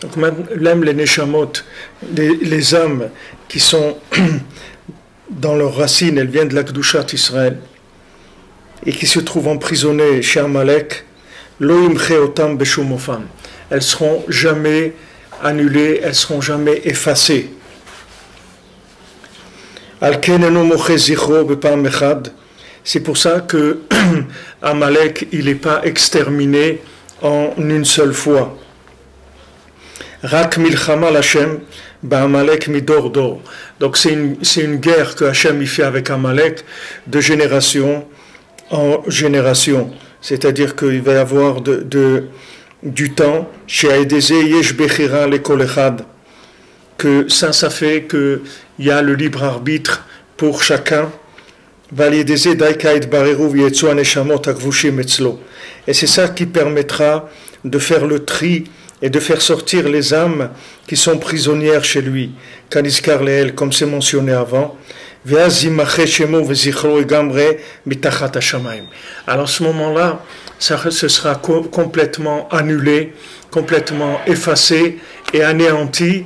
Donc même les neshamot, les, les âmes qui sont dans leurs racines, elles viennent de la Kdushat Israël et qui se trouvent emprisonnées chez Amalek, elles seront jamais annulées, elles seront jamais effacées. C'est pour ça que Amalek, il n'est pas exterminé en une seule fois. Rak milchama l'Hachem, Amalek midor dor. Donc c'est une, une, guerre que Hachem y fait avec Amalek de génération en génération. C'est-à-dire qu'il va y avoir de, de, du temps chez Yesh Bechira que ça, ça fait qu'il y a le libre arbitre pour chacun. Et c'est ça qui permettra de faire le tri et de faire sortir les âmes qui sont prisonnières chez lui, comme c'est mentionné avant. Alors ce moment-là, ce sera complètement annulé, complètement effacé et anéanti,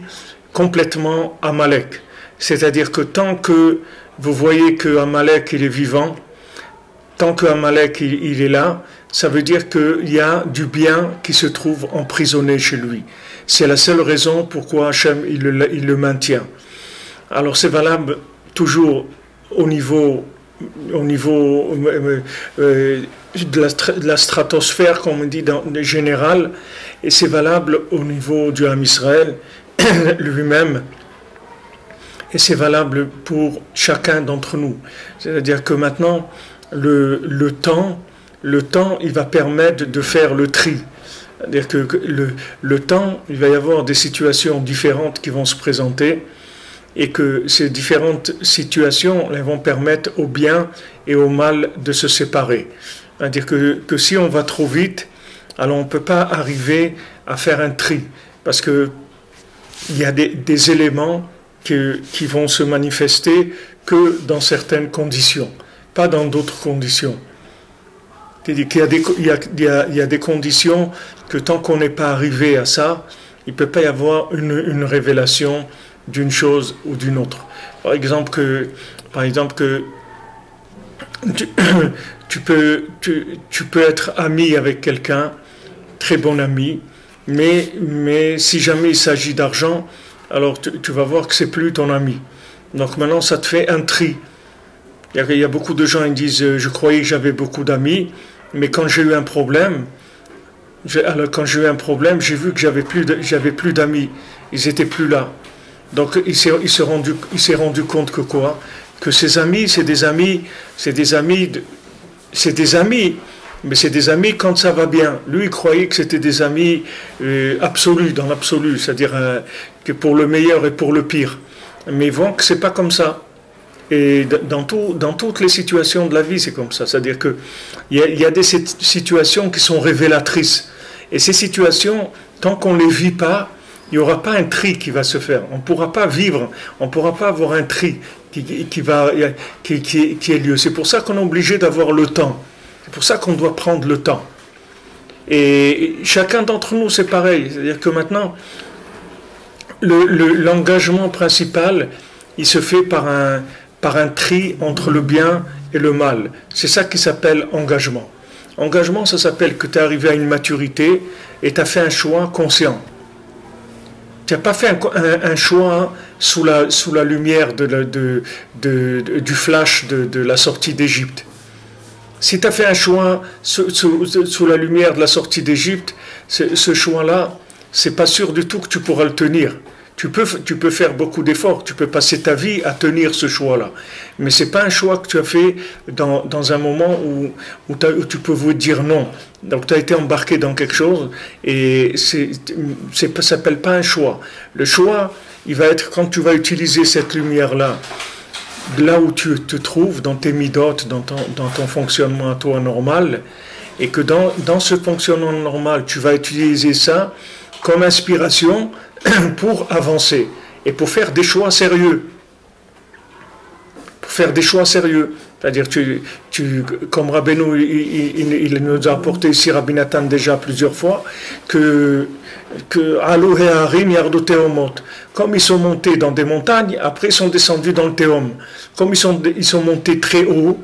complètement Amalek. C'est-à-dire que tant que vous voyez que Amalek il est vivant, tant que Amalek il est là, ça veut dire qu'il y a du bien qui se trouve emprisonné chez lui. C'est la seule raison pourquoi Hachem il le, maintient. Alors c'est valable toujours au niveau, au niveau euh, euh, de, la, de, la, stratosphère, comme on dit dans le général, et c'est valable au niveau du Ham Israël lui-même. Et c'est valable pour chacun d'entre nous. C'est-à-dire que maintenant, le, le temps, le temps, il va permettre de faire le tri. C'est-à-dire que le, temps, il va y avoir des situations différentes qui vont se présenter et que ces différentes situations elles vont permettre au bien et au mal de se séparer. C'est-à-dire que, que, si on va trop vite, alors on ne peut pas arriver à faire un tri, parce qu'il y a des, éléments qui vont se manifester que dans certaines conditions, pas dans d'autres conditions. Qu'il y, a des conditions que tant qu'on n'est pas arrivé à ça, il ne peut pas y avoir une, révélation d'une chose ou d'une autre. Par exemple que, tu, peux, être ami avec quelqu'un, très bon ami, mais, si jamais il s'agit d'argent, alors tu, tu, vas voir que c'est plus ton ami. Donc maintenant, ça te fait un tri. Il y a, beaucoup de gens qui disent, je croyais que j'avais beaucoup d'amis, mais quand j'ai eu un problème, alors quand j'ai eu un problème, j'ai vu que j'avais plus, d'amis. Ils étaient plus là. Donc il s'est, rendu, rendu compte que quoi? Que ses amis, c'est des amis, c'est des amis, c'est des amis, mais c'est des amis quand ça va bien. Lui, il croyait que c'était des amis euh, absolus, dans l'absolu, c'est-à-dire euh, que pour le meilleur et pour le pire. Mais ils voient que c'est pas comme ça. Et dans, tout, dans toutes les situations de la vie, c'est comme ça. C'est-à-dire qu'il y, a, y a des situations qui sont révélatrices. Et ces situations, tant qu'on ne les vit pas, il n'y aura pas un tri qui va se faire. On ne pourra pas vivre, on ne pourra pas avoir un tri qui, qui va, qui, qui, qui ait lieu. C'est pour ça qu'on est obligé d'avoir le temps. C'est pour ça qu'on doit prendre le temps. Et chacun d'entre nous, c'est pareil. C'est-à-dire que maintenant, l'engagement le, principal, il se fait par un, par un tri entre le bien et le mal. C'est ça qui s'appelle engagement. Engagement, ça s'appelle que tu es arrivé à une maturité et tu as fait un choix conscient. Tu n'as pas fait un, choix sous la, lumière du flash de, la sortie d'Égypte. Si tu as fait un choix sous, la lumière de la sortie d'Égypte, ce choix-là, c'est pas sûr du tout que tu pourras le tenir. Tu peux, tu peux faire beaucoup d'efforts, tu peux passer ta vie à tenir ce choix-là. Mais c'est pas un choix que tu as fait dans, dans un moment où, où, tu peux vous dire non. Donc tu as été embarqué dans quelque chose et ça s'appelle pas un choix. Le choix, il va être quand tu vas utiliser cette lumière-là, là où tu te trouves, dans tes midotes, dans ton, dans ton fonctionnement à toi normal, et que dans, dans ce fonctionnement normal, tu vas utiliser ça comme inspiration pour avancer et pour faire des choix sérieux. Pour faire des choix sérieux. C'est-à-dire, tu, tu, comme Rabbeinu, il, nous a apporté ici, Rabbi Nathan, déjà plusieurs fois, que, que comme ils sont montés dans des montagnes, après ils sont descendus dans le Théum. Comme ils sont, ils sont montés très haut,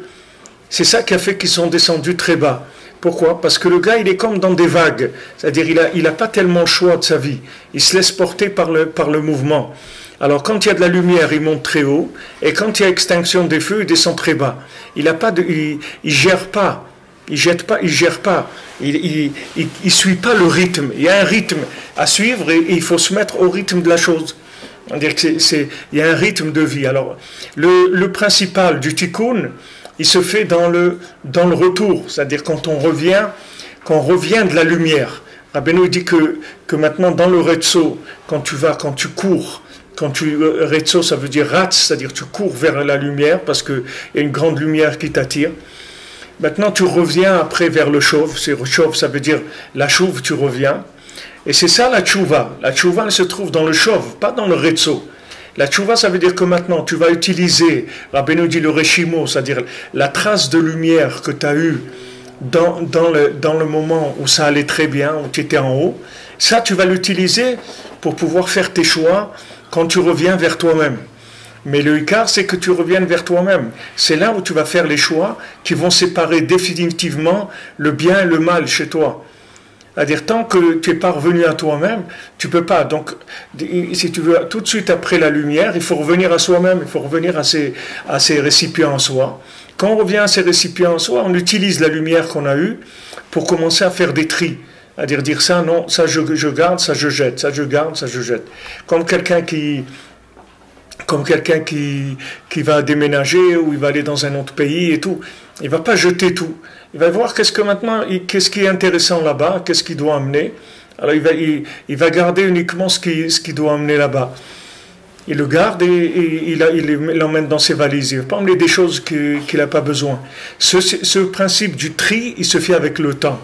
c'est ça qui a fait qu'ils sont descendus très bas. Pourquoi? Parce que le gars, il est comme dans des vagues. C'est-à-dire, il n'a il a pas tellement le choix de sa vie. Il se laisse porter par le, par le mouvement. Alors, quand il y a de la lumière, il monte très haut. Et quand il y a extinction des feux, il descend très bas. Il a pas de, il, il gère pas. Il jette pas, il gère pas. Il, il, suit pas le rythme. Il y a un rythme à suivre et, il faut se mettre au rythme de la chose. dire que il y a un rythme de vie. Alors, le, le principal du tikkun, il se fait dans le, retour, c'est-à-dire quand on revient, quand on revient de la lumière. Rabbeinu dit que, maintenant dans le rezzo, quand tu vas, quand tu cours, quand tu euh, rezzo, ça veut dire rat, c'est-à-dire tu cours vers la lumière parce qu'il y a une grande lumière qui t'attire. Maintenant tu reviens après vers le chauve, c'est chauve, ça veut dire la chouve, tu reviens. Et c'est ça la tchouva. La tchouva, elle se trouve dans le chauve, pas dans le rezzo. La tchouva, ça veut dire que maintenant, tu vas utiliser, Rabbeinu dit le reshimo, c'est-à-dire la trace de lumière que tu as eue dans, le, dans le moment où ça allait très bien, où tu étais en haut. Ça, tu vas l'utiliser pour pouvoir faire tes choix quand tu reviens vers toi-même. Mais le Icar, c'est que tu reviennes vers toi-même. C'est là où tu vas faire les choix qui vont séparer définitivement le bien et le mal chez toi. C'est-à-dire, tant que tu n'es pas revenu à toi-même, tu peux pas. Donc, si tu veux, tout de suite après la lumière, il faut revenir à soi-même, il faut revenir à ces, à récipients en soi. Quand on revient à ces récipients en soi, on utilise la lumière qu'on a eue pour commencer à faire des tris. C'est-à-dire dire ça, non, ça je, je garde, ça je jette, ça je garde, ça je jette. Comme quelqu'un qui, comme quelqu'un qui, qui va déménager ou il va aller dans un autre pays et tout. Il va pas jeter tout. Il va voir qu'est-ce que maintenant, qu'est-ce qui est intéressant là-bas, qu'est-ce qu'il doit amener. Alors il va, il, va garder uniquement ce qu'il doit amener là-bas. Il le garde et, il l'emmène dans ses valises. Il ne va pas emmener des choses qu'il n'a pas besoin. Ce, ce, principe du tri, il se fait avec le temps.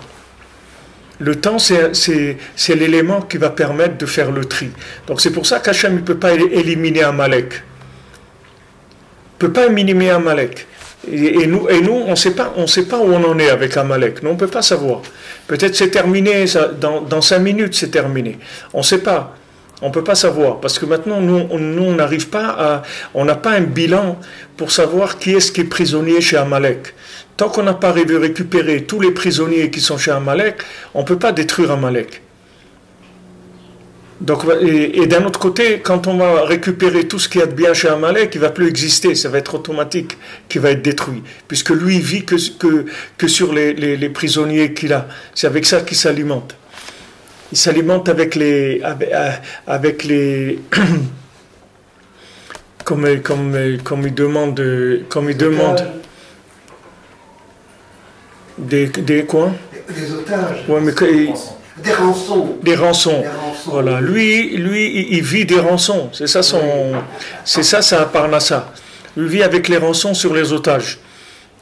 Le temps, c'est l'élément qui va permettre de faire le tri. Donc c'est pour ça qu'Hachem ne peut pas éliminer Amalek. Il ne peut pas éliminer Amalek. Et, nous, et nous, on ne sait pas où on en est avec Amalek. Nous, on ne peut pas savoir. Peut-être c'est terminé, dans, dans cinq minutes c'est terminé. On ne sait pas. On ne peut pas savoir. Parce que maintenant, nous, on n'arrive pas à. On n'a pas un bilan pour savoir qui est-ce qui est prisonnier chez Amalek. Tant qu'on n'a pas récupéré tous les prisonniers qui sont chez Amalek, on ne peut pas détruire Amalek. Donc, et, d'un autre côté, quand on va récupérer tout ce qu'il y a de bien chez Amalek, il ne va plus exister, ça va être automatique qui va être détruit, puisque lui vit que, que, que sur les, les, prisonniers qu'il a. C'est avec ça qu'il s'alimente. Il s'alimente avec les, avec, les, comme, comme, comme il demande, comme il demande, des, des quoi? Des otages. Ouais, mais, des rançons. Des rançons. Voilà. Lui, lui, il vit des rançons. C'est ça son, c'est ça sa parnassa. Il vit avec les rançons sur les otages.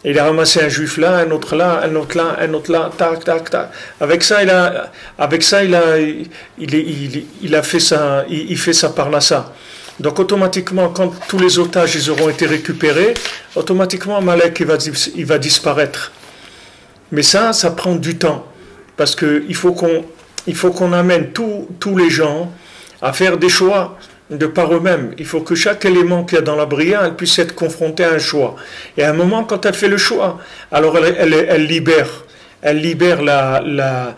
Il a ramassé un juif là, un autre là, un autre là, un autre là, tac, tac, tac. Avec ça, il a, avec ça, il a, il, il, il a fait sa, il, fait sa parnassa. Donc automatiquement, quand tous les otages ils auront été récupérés, automatiquement Malek il va, il va disparaître. Mais ça, ça prend du temps. Parce qu'il faut qu'on il faut qu'on amène tous les gens à faire des choix de par eux-mêmes. Il faut que chaque élément qu'il y a dans la brillante elle puisse être confrontée à un choix. Et à un moment, quand elle fait le choix, alors elle, libère. Elle libère la,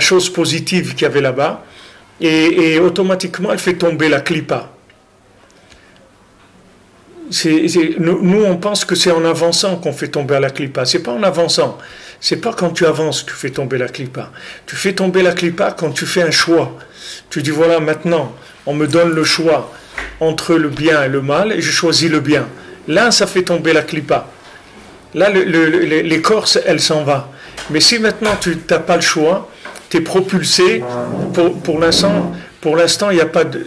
chose positive qu'il y avait là-bas. Et, automatiquement, elle fait tomber la clipa. nous, nous, on pense que c'est en avançant qu'on fait tomber la clipa. C'est pas en avançant c'est pas quand tu avances que tu fais tomber la clipa. Tu fais tomber la clipa quand tu fais un choix. Tu dis voilà, maintenant, on me donne le choix entre le bien et le mal et je choisis le bien. Là, ça fait tomber la clipa. Là, l'écorce, elle s'en va. Mais si maintenant tu n'as pas le choix, tu es propulsé, pour, l'instant, il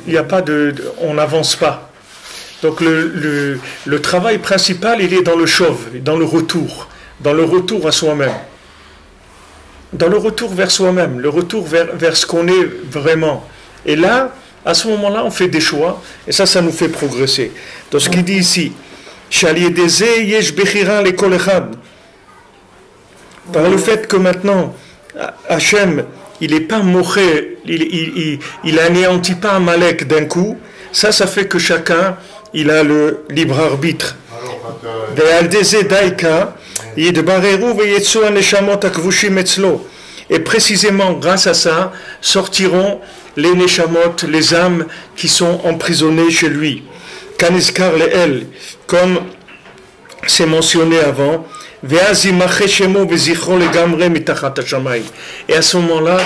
n'y a on n'avance pas. Donc le, le, travail principal, il est dans le chauve, dans le retour, dans le retour à soi-même. Dans le retour vers soi-même, le retour vers, vers ce qu'on est vraiment. Et là, à ce moment-là, on fait des choix, et ça, ça nous fait progresser. Donc ce qu'il dit ici, par le fait que maintenant, Hachem, il n'est pas moché, il, il, il, anéantit pas Amalek d'un coup, ça, ça fait que chacun, il a le libre arbitre. Et précisément grâce à ça sortiront les neshamot, les âmes qui sont emprisonnées chez lui. Kaniskar le comme c'est mentionné avant, et à ce moment-là,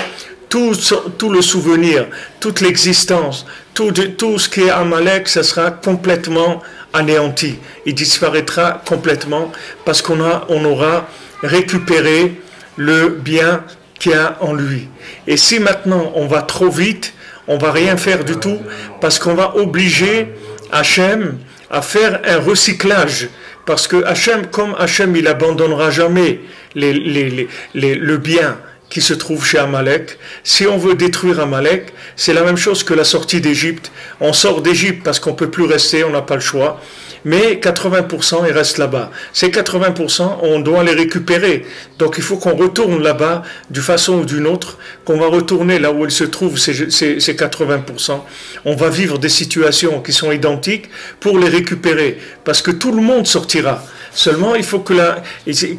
tout, tout le souvenir, toute l'existence, tout, tout ce qui est Amalek, ça sera complètement anéanti. Il disparaîtra complètement parce qu'on on aura récupéré le bien qu'il y a en lui. Et si maintenant on va trop vite, on va rien faire du tout parce qu'on va obliger Hachem à faire un recyclage parce que Hachem, comme Hachem, il abandonnera jamais le bien qui se trouve chez Amalek. Si on veut détruire Amalek, c'est la même chose que la sortie d'Égypte. On sort d'Égypte parce qu'on peut plus rester, on n'a pas le choix mais 80% ils restent là-bas. Ces 80%, on doit les récupérer. Donc il faut qu'on retourne là-bas d'une façon ou d'une autre, qu'on va retourner là où ils se trouvent, ces, 80%. On va vivre des situations qui sont identiques pour les récupérer, parce que tout le monde sortira. Seulement, il faut que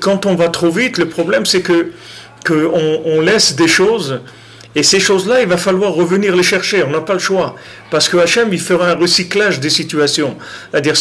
quand on va trop vite, le problème c'est que qu'on on laisse des choses et ces choses-là, il va falloir revenir les chercher. On n'a pas le choix. Parce que Hachem, il fera un recyclage des situations. C'est-à-dire,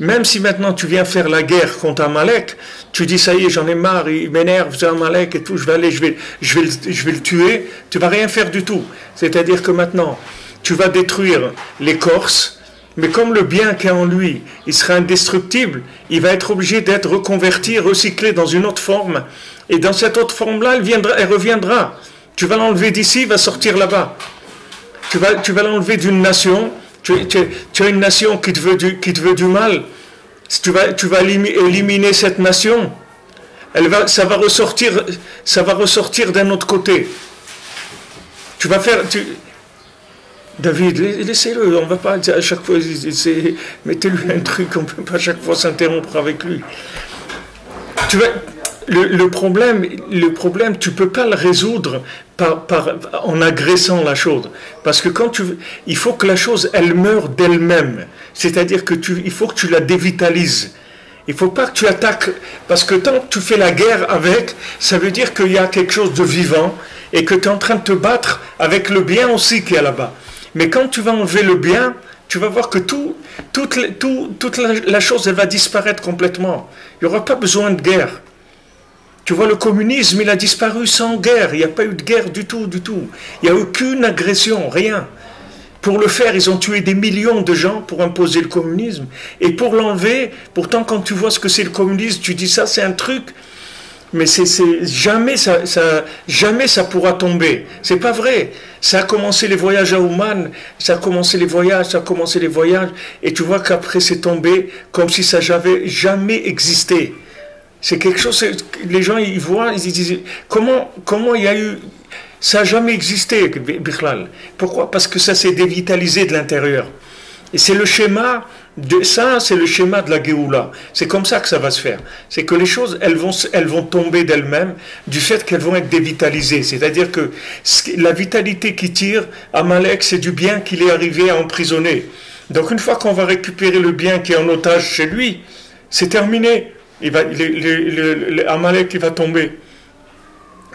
même si maintenant tu viens faire la guerre contre Amalek, tu dis, ça y est, j'en ai marre, il m'énerve, c'est Amalek et tout, je vais aller, je vais, je, vais, je vais le tuer. Tu vas rien faire du tout. C'est-à-dire que maintenant, tu vas détruire les Corses, mais comme le bien qui est en lui, il sera indestructible, il va être obligé d'être reconverti, recyclé dans une autre forme. Et dans cette autre forme-là, elle, viendra, elle reviendra. Tu vas l'enlever d'ici, il va sortir là-bas. Tu vas, l'enlever d'une nation. Tu, as une nation qui te veut du, mal. Tu vas, tu vas éliminer cette nation. Elle va, ça va ressortir, ça va ressortir d'un autre côté. Tu vas faire, David, laissez-le, on va pas à chaque fois, mettez-lui un truc, on ne peut pas à chaque fois s'interrompre avec lui. Tu vas, le, problème, le problème, tu peux pas le résoudre par, en agressant la chose, parce que quand tu, il faut que la chose, elle meure d'elle-même. C'est-à-dire que tu, il faut que tu la dévitalises. Il faut pas que tu attaques, parce que tant que tu fais la guerre avec, ça veut dire qu'il y a quelque chose de vivant et que tu es en train de te battre avec le bien aussi qui est là-bas. Mais quand tu vas enlever le bien, tu vas voir que tout, toute, la, chose, va disparaître complètement. Il n'y aura pas besoin de guerre. Tu vois, le communisme, il a disparu sans guerre. Il n'y a pas eu de guerre du tout, du tout. Il n'y a aucune agression, rien. Pour le faire, ils ont tué des millions de gens pour imposer le communisme. Et pour l'enlever, pourtant, quand tu vois ce que c'est le communisme, tu dis ça, c'est un truc. Mais c'est jamais ça, jamais ça pourra tomber. C'est pas vrai. Ça a commencé les voyages à Ouman, ça a commencé les voyages, ça a commencé les voyages, et tu vois qu'après c'est tombé comme si ça n'avait jamais existé. C'est quelque chose, les gens ils voient, ils disent comment, comment il y a eu. Ça n'a jamais existé, Bichlal. Pourquoi? Parce que ça s'est dévitalisé de l'intérieur. Et c'est le schéma de ça, c'est le schéma de la Géoula. C'est comme ça que ça va se faire. C'est que les choses, elles vont, elles vont tomber d'elles-mêmes du fait qu'elles vont être dévitalisées. C'est-à-dire que la vitalité qui tire, Amalek, c'est du bien qu'il est arrivé à emprisonner. Donc une fois qu'on va récupérer le bien qui est en otage chez lui, c'est terminé il va, le, Amalek il va tomber.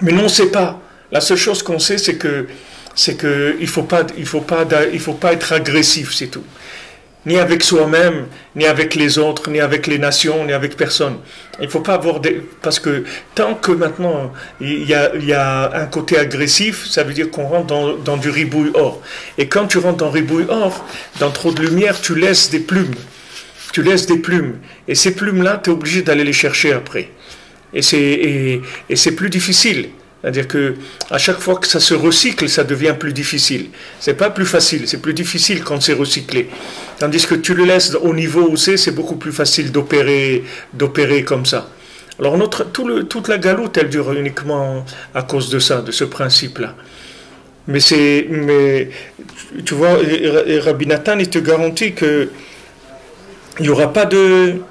Mais non, on ne sait pas. La seule chose qu'on sait, c'est que c'est que il faut pas il faut faut pas être agressif, c'est tout. ni avec soi-même, ni avec les autres, ni avec les nations, ni avec personne. Il ne faut pas avoir des... Parce que tant que maintenant il y a, un côté agressif, ça veut dire qu'on rentre dans, du ribouille or. Et quand tu rentres dans ribouille or, dans trop de lumière, tu laisses des plumes. Tu laisses des plumes. Et ces plumes-là, tu es obligé d'aller les chercher après. Et c'est, et c'est plus difficile. C'est-à-dire que à chaque fois que ça se recycle, ça devient plus difficile. C'est pas plus facile, c'est plus difficile quand c'est recyclé. Tandis que tu le laisses au niveau où c'est, c'est beaucoup plus facile d'opérer, d'opérer comme ça. Alors toute la galoute, elle dure uniquement à cause de ça, de ce principe-là. Mais c'est, mais tu vois, Rabbi Nathan, il te garantit que il n'y aura pas de,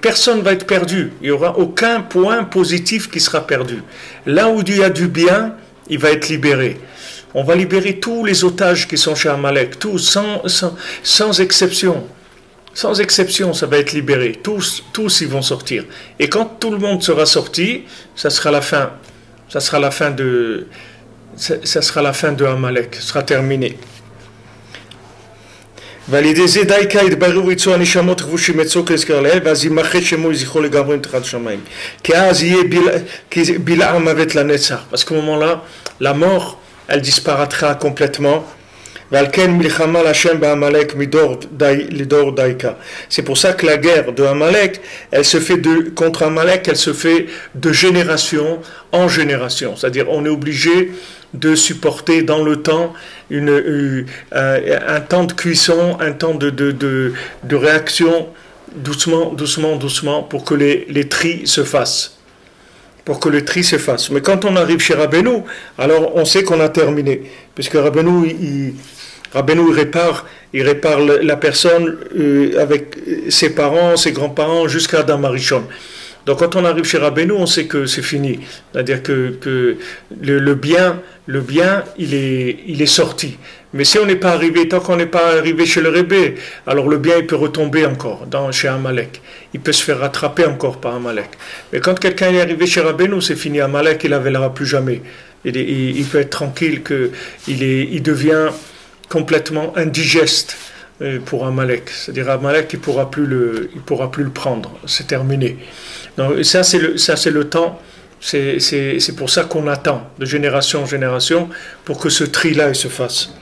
personne ne va être perdu. Il n'y aura aucun point positif qui sera perdu. Là où il y a du bien, il va être libéré. On va libérer tous les otages qui sont chez Amalek, tous, sans, sans, exception. Sans exception, ça va être libéré. Tous, tous, ils vont sortir. Et quand tout le monde sera sorti, ça sera la fin. Ça sera la fin de, ça sera la fin de Amalek. Ce sera terminé. ועל ידי זה די יתבררו יצאו הנשמות כבושים אצלו כנזכר לאל ואז יימחה שמו וזכרו לגמרי מתחת שמיים כי אז יהיה בלעם מוות לנצח parce qu'au moment là la mort elle disparaîtra complètement ועל כן מלחמה להשם בעמלק מדור די, לדור דייקה. C'est pour ça que la guerre de Amalek, elle se fait de, contre Amalek, elle se fait de génération en génération. C'est-à-dire on est obligé de supporter dans le temps une, euh, un temps de cuisson, un temps de, de, réaction, doucement, doucement, doucement, pour que les, les se fassent. Pour que le tri se fasse. Mais quand on arrive chez Rabbeinu, alors on sait qu'on a terminé. Puisque Rabbeinu, il répare, il répare la personne euh, avec ses parents, ses grands-parents, jusqu'à Adam Marichon. Donc quand on arrive chez Rabbeinu, on sait que c'est fini. C'est-à-dire que, le, bien, le bien, il est, sorti. Mais si on n'est pas arrivé, tant qu'on n'est pas arrivé chez le Rébé, alors le bien, il peut retomber encore chez Amalek. Il peut se faire rattraper encore par Amalek. Mais quand quelqu'un est arrivé chez Rabbeinu, c'est fini. Amalek, il n'avèlera plus jamais. Il, peut être tranquille qu'il il devient complètement indigeste euh, pour Amalek. C'est-à-dire Amalek, il ne pourra plus le prendre. C'est terminé. Donc, ça, c'est le, ça, le temps. C'est pour ça qu'on attend, de génération en génération, pour que ce tri-là se fasse.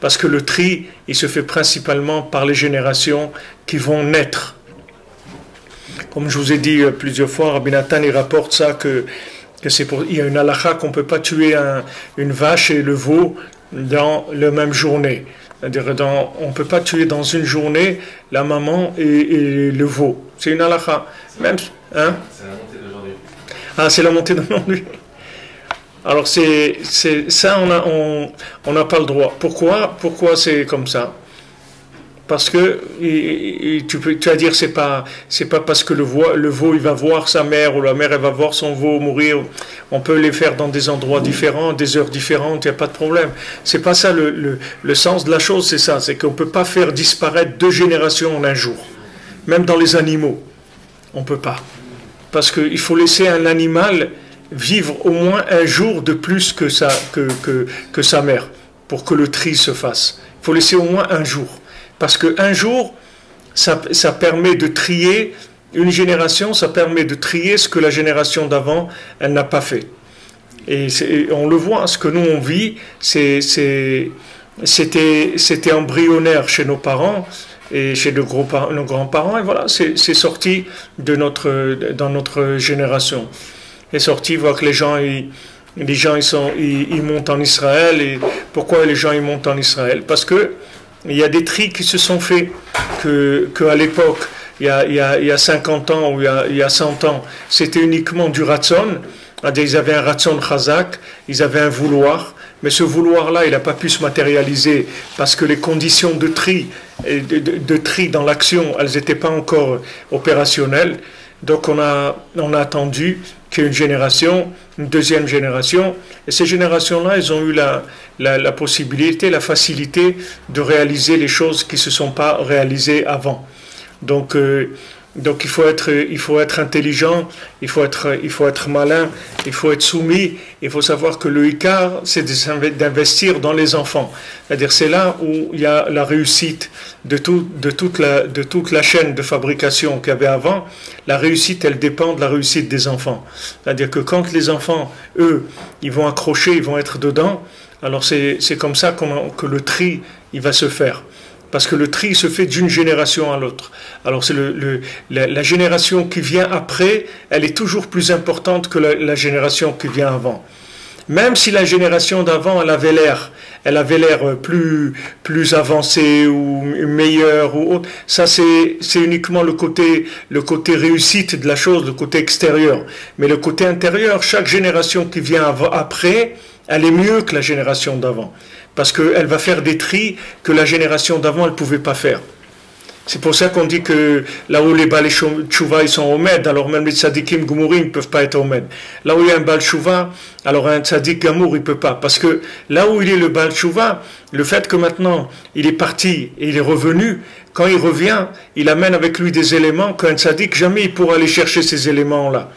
Parce que le tri, il se fait principalement par les générations qui vont naître. Comme je vous ai dit euh, plusieurs fois, Rabbi Nathan, il rapporte ça que, que c'est pour, il y a une halakha qu'on ne peut pas tuer un, une vache et le veau dans la même journée. C'est-à-dire, dans, on ne peut pas tuer dans une journée la maman et, et le veau. C'est une halakha. Même, hein? C'est la montée d'aujourd'hui. Ah, c'est la montée d'aujourd'hui. Alors, c'est, c'est, ça, on n'a on, on pas le droit. Pourquoi, pourquoi c'est comme ça? Parce que tu vas dire c'est pas c'est pas parce que le veau, il va voir sa mère ou la mère elle va voir son veau mourir. On peut les faire dans des endroits différents des heures différentes il n'y a pas de problème. C'est pas ça le, sens de la chose c'est ça. C'est qu'on peut pas faire disparaître deux générations en un jour. Même dans les animaux on peut pas. Parce qu'il faut laisser un animal vivre au moins un jour de plus que sa que, que sa mère pour que le tri se fasse. Il faut laisser au moins un jour parce qu'un jour, ça, permet de trier, une génération, ça permet de trier ce que la génération d'avant, elle n'a pas fait. Et on le voit, ce que nous on vit, c'était embryonnaire chez nos parents et chez nos, grands-parents, et voilà, c'est sorti de notre, dans notre génération. C'est sorti, voir que les gens, ils, les gens ils montent en Israël. Et pourquoi les gens ils montent en Israël? Parce que il y a des tris qui se sont faits que, que à l'époque, il, il, il, y a 50 ans ou il y a, il y a 100 ans, c'était uniquement du ratson. Ils avaient un ratson chazak, ils avaient un vouloir, mais ce vouloir-là, il n'a pas pu se matérialiser parce que les conditions de tri, de, de, de tri dans l'action, elles n'étaient pas encore opérationnelles. Donc on a, on a attendu qu'une génération, une deuxième génération, et ces générations-là, elles ont eu la, la, la, possibilité, la facilité de réaliser les choses qui ne se sont pas réalisées avant. Donc euh, Donc il faut être, il faut être intelligent, il faut être, il faut être malin, il faut être soumis. Il faut savoir que le Icar, c'est d'investir dans les enfants. C'est-à-dire c'est là où il y a la réussite de, tout, de, toute la, de toute la chaîne de fabrication qu'il y avait avant. La réussite, elle dépend de la réussite des enfants. C'est-à-dire que quand les enfants, eux, ils vont accrocher, ils vont être dedans, alors c'est comme ça que le tri, il va se faire parce que le tri se fait d'une génération à l'autre. Alors c'est le, la, génération qui vient après, elle est toujours plus importante que la, génération qui vient avant. Même si la génération d'avant, elle avait l'air, elle avait l'air plus plus avancée ou meilleure ou autre, ça c'est c'est uniquement le côté le côté réussite de la chose, le côté extérieur. Mais le côté intérieur, chaque génération qui vient après, elle est mieux que la génération d'avant parce qu'elle va faire des tris que la génération d'avant ne pouvait pas faire. C'est pour ça qu'on dit que là où les Baal ils sont Omed, alors même les tzadikim Gumurim ne peuvent pas être Omed. Là où il y a un Baal alors un tzadik Gamour il peut pas. Parce que là où il est le Baal le fait que maintenant il est parti et il est revenu, quand il revient, il amène avec lui des éléments qu'un tzadik jamais il pourra aller chercher ces éléments-là.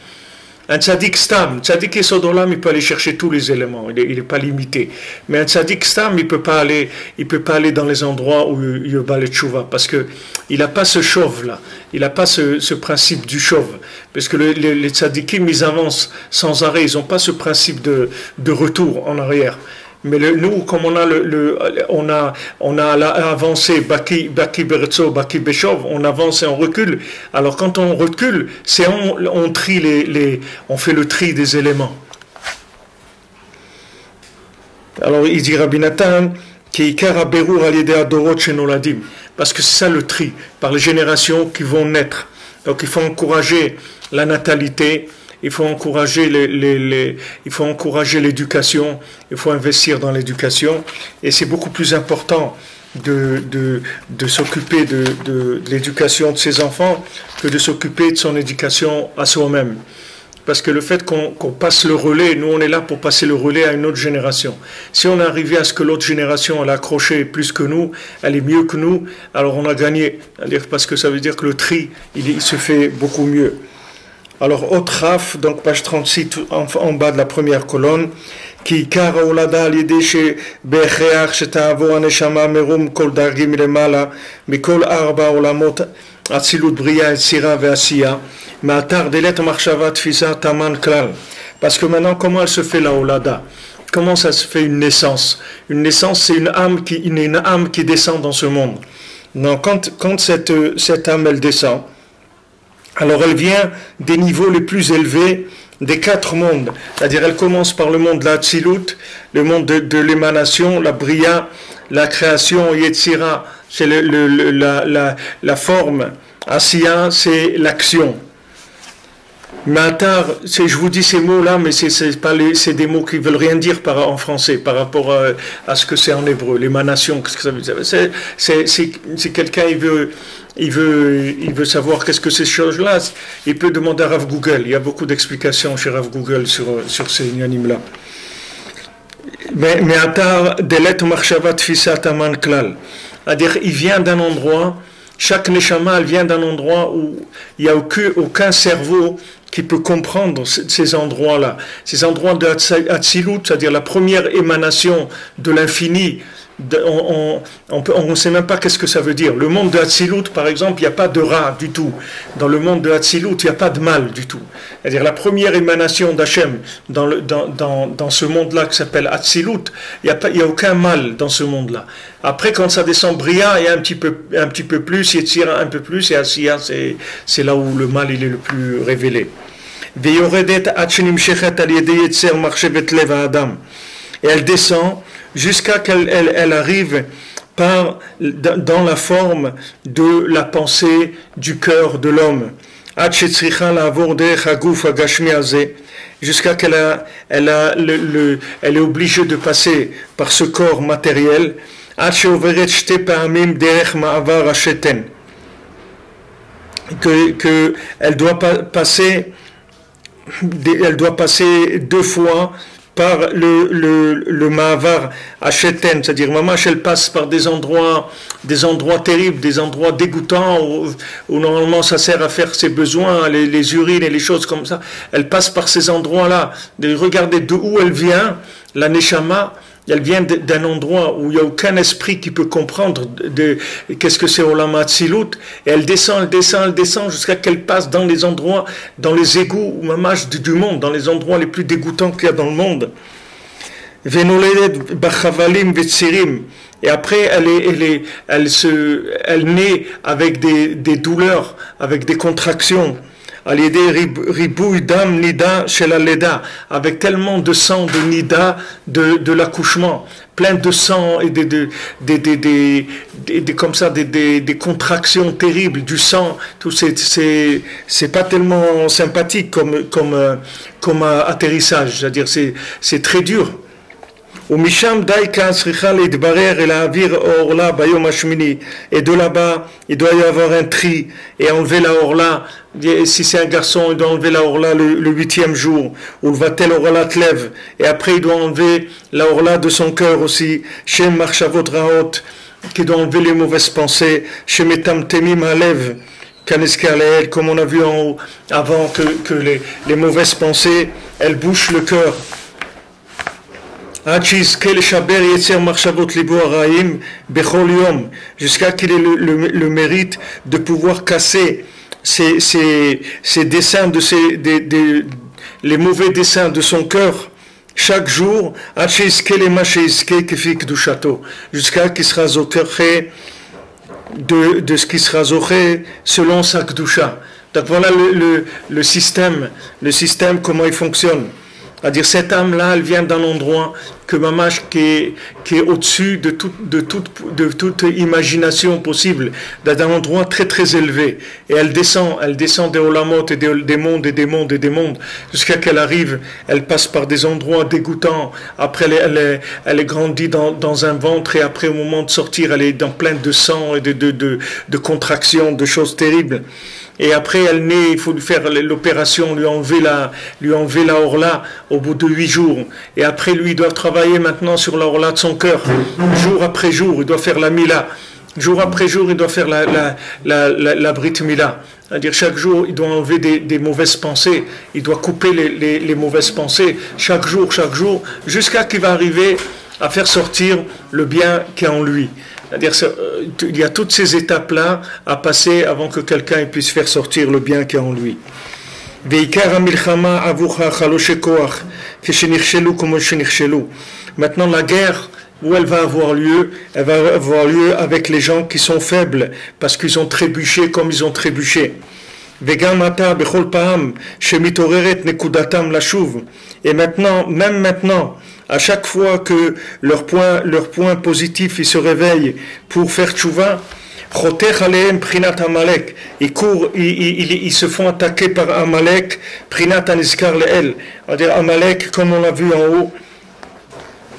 Un tzaddik stam, tzaddik sodolam, il peut aller chercher tous les éléments, il n'est pas limité. Mais un tzaddik stam, il peut pas aller, il peut pas aller dans les endroits où il y a le tchouva, parce que il n'a pas ce chauve là, il n'a pas ce, principe du chauve, parce que les, les tzaddikim, ils avancent sans arrêt, ils n'ont pas ce principe de, de retour en arrière. Mais nous, comme on a, le, on a, on a avancé Baki, Baki Baki Beshov, on avance et on recule. Alors quand on recule, c'est on, on trie les, les, on fait le tri des éléments. Alors il dit Rabbi Nathan, parce que c'est ça le tri, par les générations qui vont naître. Donc il faut encourager la natalité, il faut encourager les, il faut l'éducation, il faut investir dans l'éducation, et c'est beaucoup plus important de, s'occuper de, l'éducation de ses enfants que de s'occuper de son éducation à soi-même. Parce que le fait qu'on passe le relais, nous on est là pour passer le relais à une autre génération. Si on arrivé à ce que l'autre génération elle a accroché plus que nous, elle est mieux que nous, alors on a gagné. Parce que ça veut dire que le tri, il se fait beaucoup mieux. Alors, Otraf, donc page 36, en, bas de la première colonne, qui Karaulada Lidishi Becheach Shetavo Aneshama Merum Kol Dagimremala, Mikol Arba Olamot Atzilut Bria et Sira Veasia, Matar Delet Marshava Tfisa Taman Klal. Parce que maintenant, comment elle se fait la Olada Comment ça se fait une naissance? Une naissance, c'est une âme qui une âme qui descend dans ce monde. Donc, quand, quand cette âme, elle descend, alors elle vient des niveaux les plus élevés des quatre mondes. C'est-à-dire elle commence par le monde de la Tzilut, le monde de, l'émanation, la Bria, la création, Yetzira, c'est le, la, la, la, forme, Asiya, c'est l'action. Matar, je vous dis ces mots-là, mais c'est des mots qui veulent rien dire en français par rapport à, ce que c'est en hébreu. L'émanation, qu'est-ce que ça veut dire? C'est quelqu'un, il veut, il veut, savoir qu'est-ce que ces choses-là. Il peut demander à Rav Google. Il y a beaucoup d'explications chez Rav Google sur, ces animes-là. Mais Atar, Delet Marshavat Fisat Aman Klal. C'est-à-dire, il vient d'un endroit. Chaque neshama, vient d'un endroit où il n'y a aucun, aucun cerveau qui peut comprendre ces endroits-là, ces endroits de c'est-à-dire la première émanation de l'infini. On ne sait même pas qu'est-ce que ça veut dire. Le monde de Hatzilut, par exemple, il n'y a pas de rat du tout. Dans le monde de Hatzilut, il n'y a pas de mal du tout. C'est-à-dire la première émanation d'Hachem dans, dans, dans, dans, ce monde-là qui s'appelle Hatzilut, il n'y a, a aucun mal dans ce monde-là. Après, quand ça descend Bria, il y a un petit peu, un petit peu plus, Yetzira un peu plus, et Asiya, c'est là où le mal il est le plus révélé. Et elle descend jusqu'à qu'elle elle, arrive dans la forme de la pensée du cœur de l'homme. Jusqu'à qu'elle a, est obligée de passer par ce corps matériel. Que, que doit passer elle doit passer deux fois par le, le, le Mahavar à c'est-à-dire Mamash, elle passe par des endroits, des endroits terribles, des endroits dégoûtants où, où normalement ça sert à faire ses besoins, les, les, urines et les choses comme ça. Elle passe par ces endroits-là. De regarder d'où elle vient, la Neshama, elle vient d'un endroit où il n'y a aucun esprit qui peut comprendre de, qu'est-ce que c'est Olam Atzilut. Et elle descend, elle descend, elle descend jusqu'à qu'elle passe dans les endroits, dans les égouts mamash du monde, dans les endroits les plus dégoûtants qu'il y a dans le monde. Et après, elle, est, elle, est, elle, se, elle naît avec des, douleurs, avec des contractions avec tellement de sang de nida de, l'accouchement, plein de sang et des, comme ça, des, contractions terribles du sang, tout c'est, pas tellement sympathique comme, comme, comme atterrissage, c'est-à-dire c'est, c'est très dur. ומשם די כאן צריכה להתברר ולהעביר עורלה ביום השמיני. Et de là-bas, il doit y avoir un tri et enlever la orla. Si c'est un garçon, il doit enlever la orla le, le huitième jour. Ou le vatel orla lève. Et après, il doit enlever la orla de son cœur aussi. Shem marchavot raot, qui doit enlever les mauvaises pensées. Shem etam temim alev comme on a vu en haut, avant que, que les, les mauvaises pensées, elles bouchent le cœur jusqu'à qu'il ait le, mérite de pouvoir casser ces, dessins de ces, les mauvais dessins de son cœur chaque jour jusqu'à qu'il sera zoché de, de ce qui sera zoché selon sa kdusha. Donc voilà le, le, le système, le système comment il fonctionne. C'est-à-dire cette âme-là, elle vient d'un endroit que Mamash qui est, qui est au-dessus de, tout, de, toute, imagination possible, d'un endroit très très élevé. Et elle descend, elle descend des Olamot et des, des mondes et des mondes et des mondes, jusqu'à qu'elle arrive, elle passe par des endroits dégoûtants, après elle est, grandie dans, un ventre et après au moment de sortir, elle est dans plein de sang et de, de, de contractions, de choses terribles et après elle naît, il faut lui faire l'opération, lui enlever la, lui orla au bout de huit jours. Et après lui, il doit travailler maintenant sur la orla de son cœur, jour après jour, il doit faire la mila. Jour après jour, il doit faire la, la, brit mila. C'est-à-dire chaque jour, il doit enlever des, mauvaises pensées, il doit couper les, mauvaises pensées, chaque jour, chaque jour, jusqu'à qu'il va arriver à faire sortir le bien qui est en lui. C'est-à-dire euh, il y a toutes ces étapes-là à passer avant que quelqu'un puisse faire sortir le bien qui est en lui. Maintenant, la guerre où elle va avoir lieu, elle va avoir lieu avec les gens qui sont faibles, parce qu'ils ont trébuché comme ils ont trébuché. Et maintenant, même maintenant, à chaque fois que leur point, leur point positif il se réveille pour faire tchouva, ils courent, ils, ils, ils, se font attaquer par Amalek, Prinat. C'est-à-dire Amalek, comme on l'a vu en haut,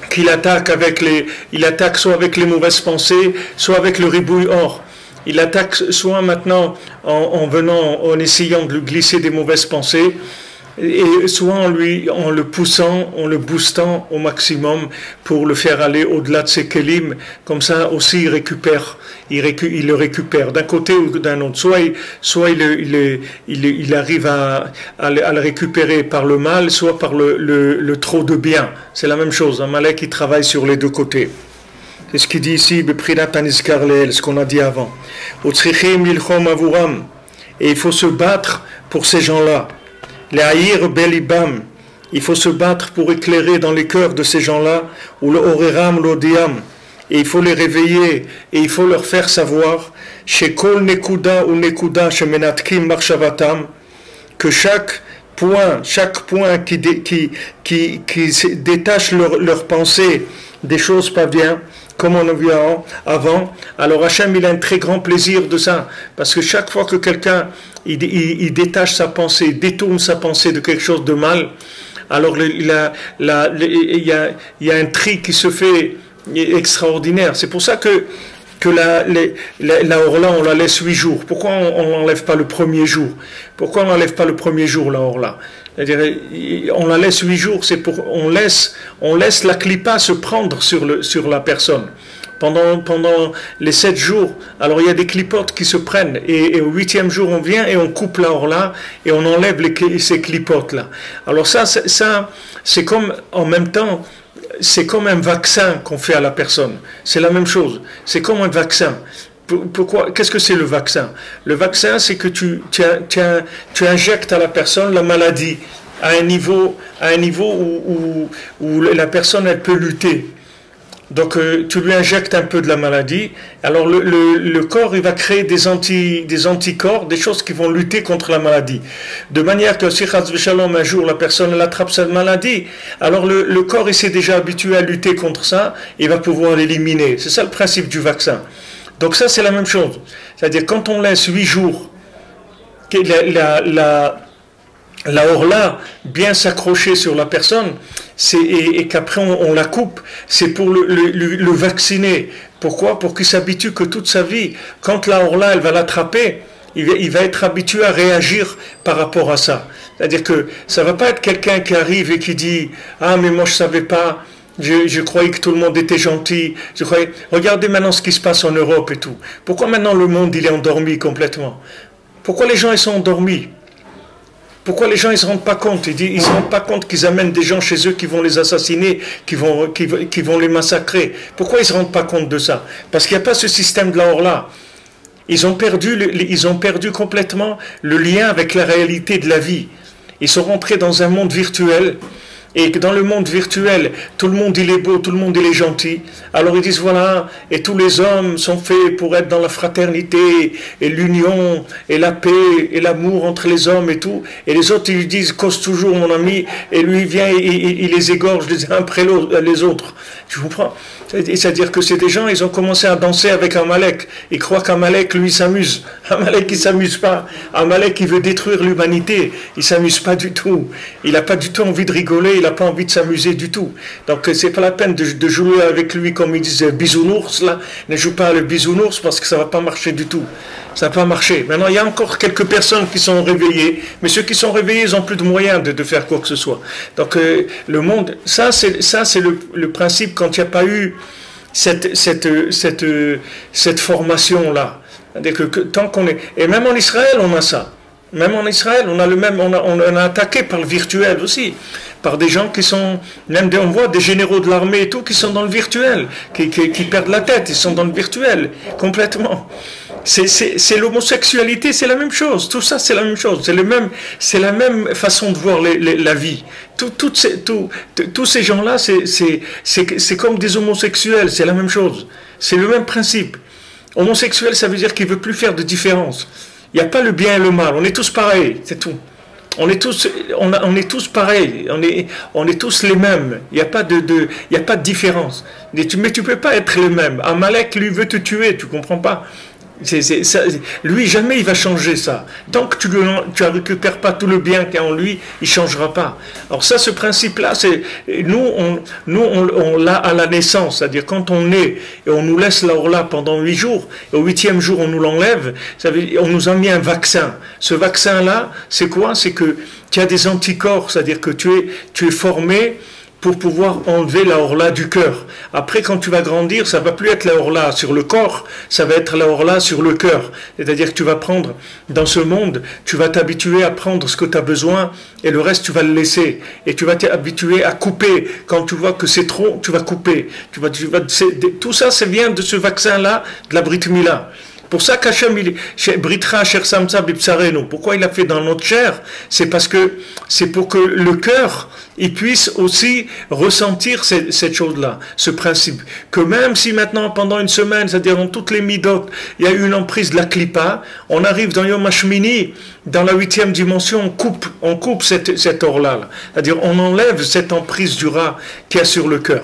qu'il attaque avec les, il attaque soit avec les mauvaises pensées, soit avec le ribouille or. Il attaque soit maintenant en, en venant, en essayant de glisser des mauvaises pensées, et soit en, lui, en le poussant, en le boostant au maximum pour le faire aller au-delà de ses kelim, comme ça aussi il récupère, il, le récupère d'un côté ou d'un autre. Soit, il, soit il, il, il, arrive à, à, le récupérer par le mal, soit par le, le, trop de bien. C'est la même chose, un malais qui travaille sur les deux côtés. C'est ce qu'il dit ici, ce qu'on a dit avant. Et il faut se battre pour ces gens-là. Les haïr belibam, il faut se battre pour éclairer dans les cœurs de ces gens-là, ou le oreram l'odiam, et il faut les réveiller, et il faut leur faire savoir, chez kol nekuda ou nekuda shemenatkim marshavatam, que chaque point, chaque point qui, qui, qui, détache leur pensée des choses pas bien, comme on a vu avant. Alors Hachem, il a un très grand plaisir de ça, parce que chaque fois que quelqu'un il, détache sa pensée, détourne sa pensée de quelque chose de mal, alors il, y a, un tri qui se fait extraordinaire. C'est pour ça que la, Orla, on la laisse huit jours. Pourquoi on n'enlève pas le premier jour? Pourquoi on n'enlève pas le premier jour, la Orla? On la laisse huit jours, on laisse, la clipa se prendre sur la personne. Pendant, pendant les sept jours, alors il y a des clipotes qui se prennent, et, au huitième jour, on vient et on coupe la là et on enlève ces clipotes-là. Alors ça, ça c'est comme, en même temps, c'est comme un vaccin qu'on fait à la personne. C'est la même chose. C'est comme un vaccin. Pourquoi Qu'est-ce que c'est le vaccin? Le vaccin, c'est que tu, tu, tu, injectes à la personne la maladie à un niveau, à un niveau où, où, la personne elle peut lutter. Donc euh, tu lui injectes un peu de la maladie. Alors le, corps il va créer des, anti, des anticorps, des choses qui vont lutter contre la maladie. De manière que si un jour la personne elle attrape cette maladie, alors le, corps il s'est déjà habitué à lutter contre ça, il va pouvoir l'éliminer. C'est ça le principe du vaccin. Donc ça, c'est la même chose. C'est-à-dire, quand on laisse huit jours, la, orla bien s'accrocher sur la personne, et, et qu'après on, la coupe, c'est pour le, vacciner. Pourquoi? Pour qu'il s'habitue que toute sa vie, quand la orla, elle va l'attraper, il va, être habitué à réagir par rapport à ça. C'est-à-dire que ça va pas être quelqu'un qui arrive et qui dit Ah, mais moi je savais pas, je, croyais que tout le monde était gentil. Je croyais, regardez maintenant ce qui se passe en Europe et tout. Pourquoi maintenant le monde il est endormi complètement? Pourquoi les gens ils sont endormis? Pourquoi les gens ils se rendent pas compte? Ils ne se rendent pas compte qu'ils amènent des gens chez eux qui vont les assassiner, qui vont, les massacrer. Pourquoi ils se rendent pas compte de ça? Parce qu'il n'y a pas ce système de la là. Ils ont perdu, ils ont perdu complètement le lien avec la réalité de la vie. Ils sont rentrés dans un monde virtuel et que dans le monde virtuel, tout le monde il est beau, tout le monde il est gentil. Alors ils disent voilà, et tous les hommes sont faits pour être dans la fraternité et l'union et la paix et l'amour entre les hommes et tout. Et les autres ils disent cause toujours mon ami, et lui il vient et il, les égorge les uns après les autres. Tu comprends? C'est-à-dire que c'est des gens, ils ont commencé à danser avec Amalek. Ils croient qu'Amalek, lui, s'amuse. Amalek, il s'amuse pas. Amalek, il veut détruire l'humanité. Il s'amuse pas du tout. Il n'a pas du tout envie de rigoler. Il n'a pas envie de s'amuser du tout. Donc, c'est pas la peine de, jouer avec lui comme ils disent bisounours, là. Ne joue pas le bisounours parce que ça va pas marcher du tout ça n'a pas marché. Maintenant, il y a encore quelques personnes qui sont réveillées, mais ceux qui sont réveillés, ils n'ont plus de moyens de, faire quoi que ce soit. Donc, euh, le monde, ça, c'est, ça, c'est le, principe quand il n'y a pas eu cette, cette, cette, cette formation-là. Que, tant qu'on est, et même en Israël, on a ça. Même en Israël, on a le même, on a, on a attaqué par le virtuel aussi, par des gens qui sont, même on voit des généraux de l'armée et tout, qui sont dans le virtuel, qui, qui perdent la tête, ils sont dans le virtuel, complètement c'est l'homosexualité, c'est la même chose. Tout ça, c'est la même chose. C'est la même façon de voir la vie. Tous ces gens-là, c'est comme des homosexuels. C'est la même chose. C'est le même principe. Homosexuel, ça veut dire qu'il veut plus faire de différence. Il n'y a pas le bien et le mal. On est tous pareils. C'est tout. On est tous, pareils, on est, tous les mêmes. Il n'y a pas de, différence. Mais tu, tu peux pas être le même. Amalek lui veut te tuer, tu comprends pas lui, jamais il va changer ça. Tant que tu ne récupères pas tout le bien qu'il y a en lui, il ne changera pas. Alors ça, ce principe-là, c'est nous, on, nous, on, l'a à la naissance, c'est-à-dire quand on est et on nous laisse là là pendant huit jours, et au huitième jour on nous l'enlève, on nous a mis un vaccin. Ce vaccin-là, c'est quoi? C'est que tu as des anticorps, c'est-à-dire que tu es, tu es formé pour pouvoir enlever la horla du cœur. Après, quand tu vas grandir, ça va plus être la horla sur le corps, ça va être la horla sur le cœur. C'est-à-dire que tu vas prendre, dans ce monde, tu vas t'habituer à prendre ce que tu as besoin et le reste, tu vas le laisser. Et tu vas t'habituer à couper. Quand tu vois que c'est trop, tu vas couper. Tu vas, tu vas, tout ça, ça vient de ce vaccin-là, de la Brit Mila. Pour ça qu'Hachem, il Britra Cher Samsa Pourquoi il a fait dans notre chair? C'est parce que c'est pour que le cœur il puisse aussi ressentir cette, chose-là, ce principe. Que même si maintenant, pendant une semaine, c'est-à-dire dans toutes les midotes, il y a eu une emprise de la clipa, on arrive dans Yom Hashmini, dans la huitième dimension, on coupe, on coupe cette, cette or-là. C'est-à-dire on enlève cette emprise du rat qui a sur le cœur.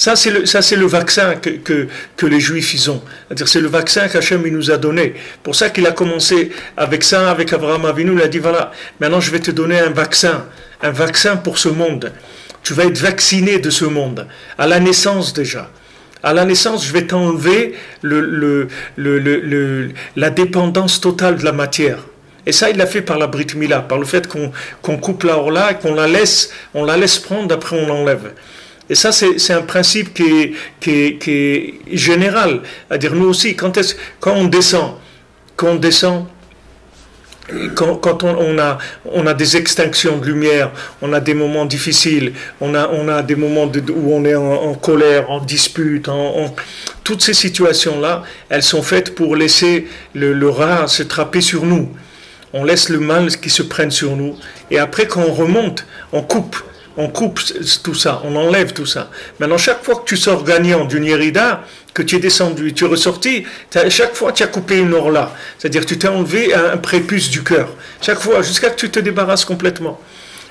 Ça, c'est le, vaccin que, les Juifs ils ont. C'est le vaccin qu'Hachem nous a donné. Pour ça qu'il a commencé avec ça, avec Abraham Avinu. Il a dit, voilà, maintenant je vais te donner un vaccin. Un vaccin pour ce monde. Tu vas être vacciné de ce monde. À la naissance déjà. À la naissance, je vais t'enlever le, le, le, la dépendance totale de la matière. Et ça, il l'a fait par la Brit Mila, par le fait qu'on coupe la orla et qu'on la laisse prendre, après on l'enlève. Et ça, c'est un principe qui est, général. À dire, nous aussi, quand, on descend, quand on descend, quand, on, a, des extinctions de lumière, on a des moments difficiles, on a, des moments où on est en, colère, en dispute, toutes ces situations-là, elles sont faites pour laisser le, le rat se trapper sur nous. On laisse le mal qui se prenne sur nous. Et après, quand on remonte, on coupe on coupe tout ça, on enlève tout ça. Maintenant, chaque fois que tu sors gagnant d'une Yerida, que tu es descendu, tu es ressorti, chaque fois tu as coupé une orla. C'est-à-dire tu t'es enlevé un prépuce du cœur. Chaque fois, jusqu'à que tu te débarrasses complètement.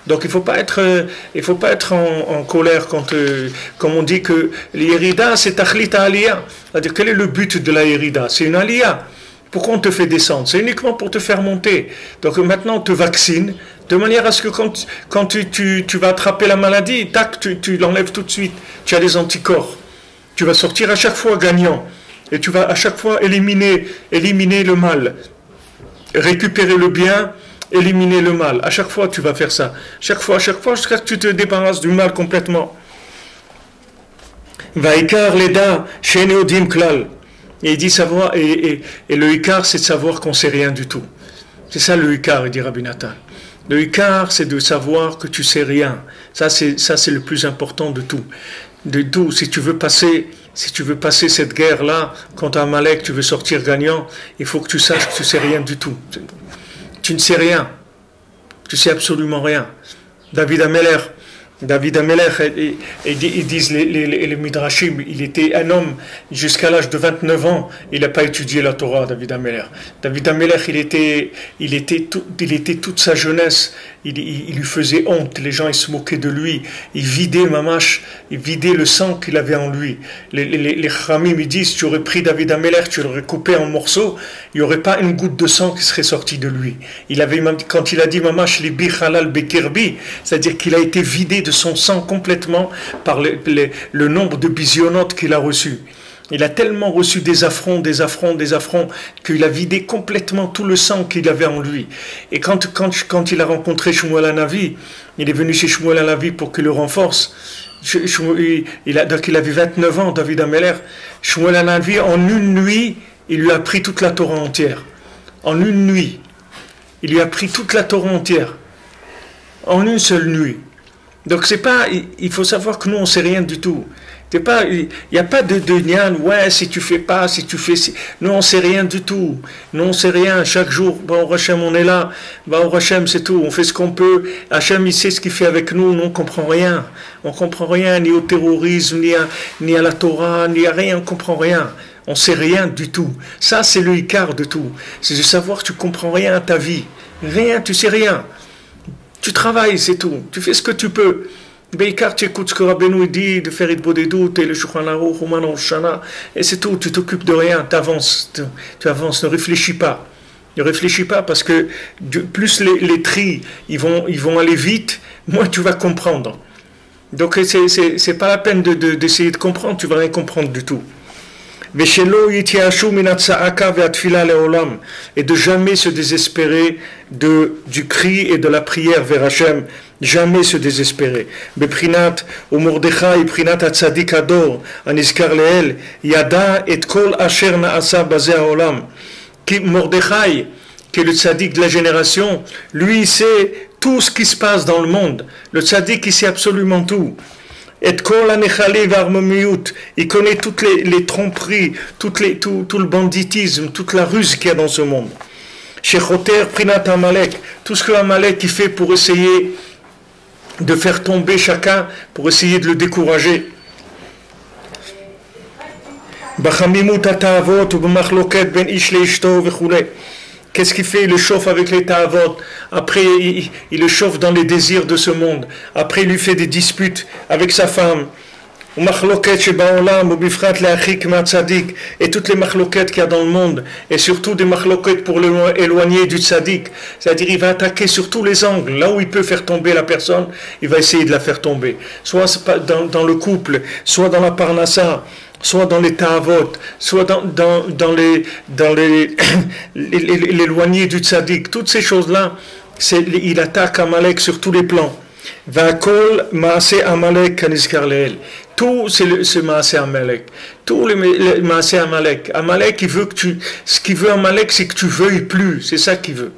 Donc il ne faut pas être, euh, faut pas être en, colère quand, euh, comme on dit que l'Yerida c'est Tachlit Aliyah. C'est-à-dire quel est le but de la Yerida? C'est une Aliyah. Pourquoi on te fait descendre? C'est uniquement pour te faire monter. Donc maintenant on te vaccine, de manière à ce que quand, tu, vas attraper la maladie, tac, tu, l'enlèves tout de suite. Tu as des anticorps. Tu vas sortir à chaque fois gagnant. Et tu vas à chaque fois éliminer, éliminer le mal. Récupérer le bien, éliminer le mal. À chaque fois, tu vas faire ça. Chaque fois, à chaque fois, jusqu'à ce que tu te débarrasses du mal complètement. Vaikar leda klal. Et il dit savoir, et, et, le ikar, c'est de savoir qu'on sait rien du tout. C'est ça le ikar, il dit Rabbi Nathan. Le Icar, c'est de savoir que tu sais rien. Ça, c'est, ça, c'est le plus important de tout. De tout. Si tu veux passer, si tu veux passer cette guerre-là, contre Amalek, tu veux sortir gagnant, il faut que tu saches que tu sais rien du tout. Tu ne sais rien. Tu sais absolument rien. David Ameller, David Ameller, ils disent les, les, Midrashim, il était un homme jusqu'à l'âge de 29 ans, il n'a pas étudié la Torah, David Ameller. David Ameller, il était, il était, il était toute sa jeunesse, il, lui faisait honte, les gens ils se moquaient de lui, il vidait Mamash, il vidait le sang qu'il avait en lui. Les, les, les disent, tu aurais pris David Ameller, tu l'aurais coupé en morceaux, il n'y aurait pas une goutte de sang qui serait sortie de lui. Il avait, quand il a dit Mamash, les halal bekirbi, c'est-à-dire qu'il a été vidé de son sang complètement par le nombre de bisionotes qu'il a reçus. Il a tellement reçu des affronts, des affronts, des affronts, qu'il a vidé complètement tout le sang qu'il avait en lui. Et quand, quand, quand il a rencontré Shmuel Anavi, il est venu chez Shmuel Anavi pour qu'il le renforce. Il, donc il avait 29 ans, David Ameller. Shmuel Anavi, en une nuit, il lui a pris toute la Torah entière. En une nuit. Il lui a pris toute la Torah entière. En une seule nuit. Donc c'est pas, il faut savoir que nous on sait rien du tout. pas, il n'y a pas de, de nian, ouais, si tu fais pas, si tu fais, si... nous on sait rien du tout. Nous on sait rien. Chaque jour, bon Hachem, on est là. Bon Hachem, c'est tout. On fait ce qu'on peut. Hachem, il sait ce qu'il fait avec nous. Nous on comprend rien. On comprend rien ni au terrorisme, ni à, ni à la Torah, ni à rien. On comprend rien. On sait rien du tout. Ça, c'est le Icar de tout. C'est de savoir tu comprends rien à ta vie. Rien, tu sais rien. Tu travailles, c'est tout. Tu fais ce que tu peux. Beikar, tu écoutes ce que Rabbeinu dit, de faire doutes et le Shulchan et c'est tout. Tu t'occupes de rien, tu avances, tu, avances, ne réfléchis pas. Ne réfléchis pas parce que plus les, les tris ils vont, ils vont aller vite, moins tu vas comprendre. Donc c'est pas la peine d'essayer de, de comprendre, tu vas rien comprendre du tout et de jamais se désespérer du cri et de la prière vers Hachem, jamais se désespérer. Beprinat ou Mordechai, prinat atzadik ador, aniskar leel, yada et kol asher naasa bazé olam. Mordechai, qui est le tzaddik de la génération, lui sait tout ce qui se passe dans le monde. Le tzaddik, il sait absolument tout. Et il connaît toutes les, tromperies, toutes les, tout, le banditisme, toute la ruse qu'il y a dans ce monde. Shechoter Prinat Amalek, tout ce que Amalek fait pour essayer de faire tomber chacun, pour essayer de le décourager. Qu'est-ce qu'il fait? Il le chauffe avec les ta'avot. Après, il, le chauffe dans les désirs de ce monde. Après, il lui fait des disputes avec sa femme. Et toutes les machloquettes qu'il y a dans le monde, et surtout des machloquettes pour l'éloigner du tzaddik. C'est-à-dire, il va attaquer sur tous les angles. Là où il peut faire tomber la personne, il va essayer de la faire tomber. Soit dans, dans le couple, soit dans la parnassa, soit dans les ta'avot, soit dans, dans, dans les dans les l'éloigné du tzaddik, toutes ces choses-là, il attaque Amalek sur tous les plans. Vakol maase Amalek kanizkar leel. Tout c'est le Amalek. Tout le, le Amalek. Amalek il veut que tu ce qu'il veut Amalek c'est que tu veuilles plus, c'est ça qu'il veut.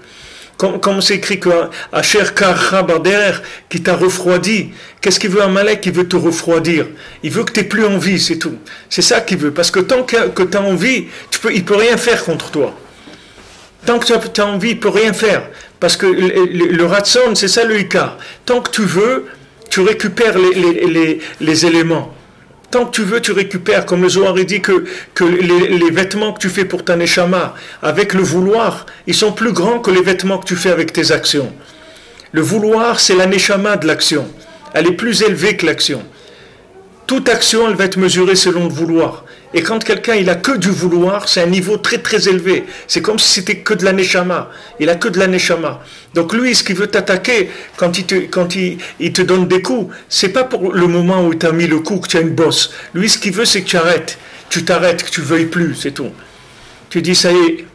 Comme, comme c'est écrit que Asher Bader qui t'a refroidi. Qu'est-ce qu'il veut Amalek Il veut te refroidir? Il veut que tu plus envie, c'est tout. C'est ça qu'il veut. Parce que tant que, tu as envie, tu peux, il ne peut rien faire contre toi. Tant que tu as, envie, il ne peut rien faire. Parce que le, ratson, c'est ça le Icar. Tant que tu veux, tu récupères les éléments. Tant que tu veux, tu récupères. Comme le Zohar dit que, que les, les, vêtements que tu fais pour ta neshama, avec le vouloir, ils sont plus grands que les vêtements que tu fais avec tes actions. Le vouloir, c'est la neshama de l'action. Elle est plus élevée que l'action. Toute action, elle va être mesurée selon le vouloir. Et quand quelqu'un il a que du vouloir, c'est un niveau très très élevé. C'est comme si c'était que de la neshama. Il a que de la neshama. Donc lui, ce qu'il veut t'attaquer quand il te donne des coups, c'est pas pour le moment où tu as mis le coup que tu as une bosse. Lui, ce qu'il veut, c'est que tu arrêtes. Tu t'arrêtes, que tu veuilles plus, c'est tout. Tu dis ça y est,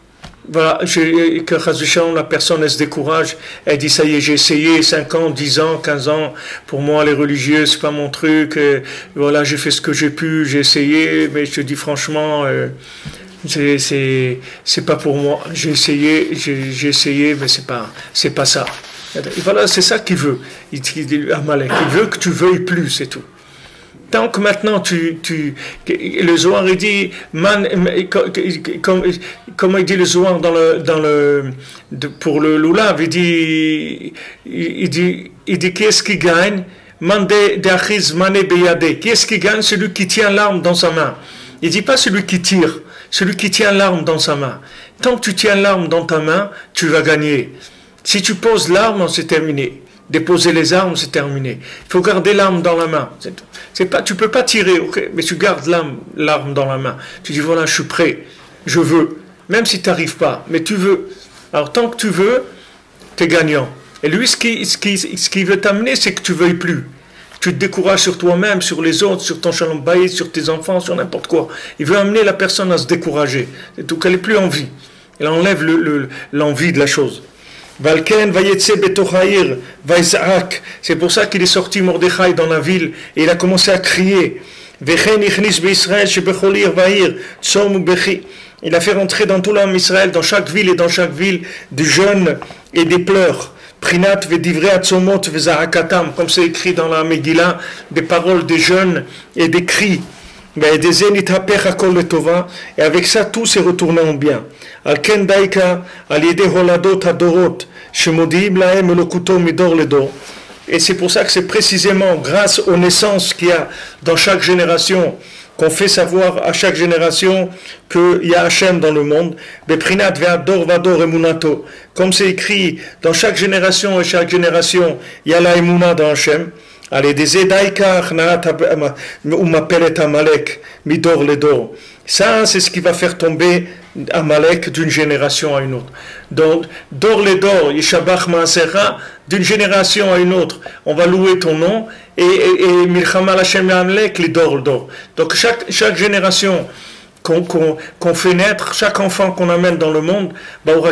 voilà, que la personne elle se décourage, elle dit ça y est, j'ai essayé 5 ans, 10 ans, 15 ans, pour moi les religieux c'est pas mon truc, et voilà, j'ai fait ce que j'ai pu, j'ai essayé, mais je te dis franchement, euh, c'est c'est pas pour moi, j'ai essayé, j'ai essayé, mais c'est pas pas ça. Et voilà, c'est ça qu'il veut. Il, il, il veut que tu veuilles plus, c'est tout tant que maintenant tu, tu le Zohar dit man, comme, il dit le Zohar dans le dans le pour le loulav il dit il dit il dit qu'est-ce qui gagne? Mande d'achiz mané beyade. Qu'est-ce qui gagne? Celui qui tient l'arme dans sa main. Il dit pas celui qui tire celui qui tient l'arme dans sa main. Tant que tu tiens l'arme dans ta main tu vas gagner. Si tu poses l'arme c'est terminé déposer les armes, c'est terminé. Il faut garder l'arme dans la main. C'est pas, tu peux pas tirer, mais tu gardes l'arme, dans la main. Tu dis voilà, je suis prêt, je veux, même si tu n'arrives pas, mais tu veux. Alors tant que tu veux, tu es gagnant. Et lui, ce qui, ce qui, ce qui veut t'amener, c'est que tu veuilles plus. Tu te décourages sur toi-même, sur les autres, sur ton shalom sur tes enfants, sur n'importe quoi. Il veut amener la personne à se décourager. C'est tout qu'elle n'ait plus envie. Il enlève l'envie le, de la chose. C'est pour ça qu'il est sorti Mordechai dans la ville et il a commencé à crier. Il a fait rentrer dans tout l'homme Israël, dans chaque ville et dans chaque ville, des jeûnes et des pleurs. Prinat comme c'est écrit dans la Megillah, des paroles des jeunes et des cris. Et avec ça, tout s'est retourné en bien. Et c'est pour ça que c'est précisément grâce aux naissances qu'il y a dans chaque génération qu'on fait savoir à chaque génération qu'il y a Hachem dans le monde. Comme c'est écrit, dans chaque génération et chaque génération, il y a la dans Hachem. Allez, des Edaikar, ou m'appelle Amalek, midor le dor. Ça, c'est ce qui va faire tomber Amalek d'une génération à une autre. Donc, dor le dor, Yishabach Maasera, d'une génération à une autre, on va louer ton nom, et, et, Hashem Amalek, dor le dor. Donc, chaque, génération qu'on qu qu fait naître, chaque enfant qu'on amène dans le monde, Baou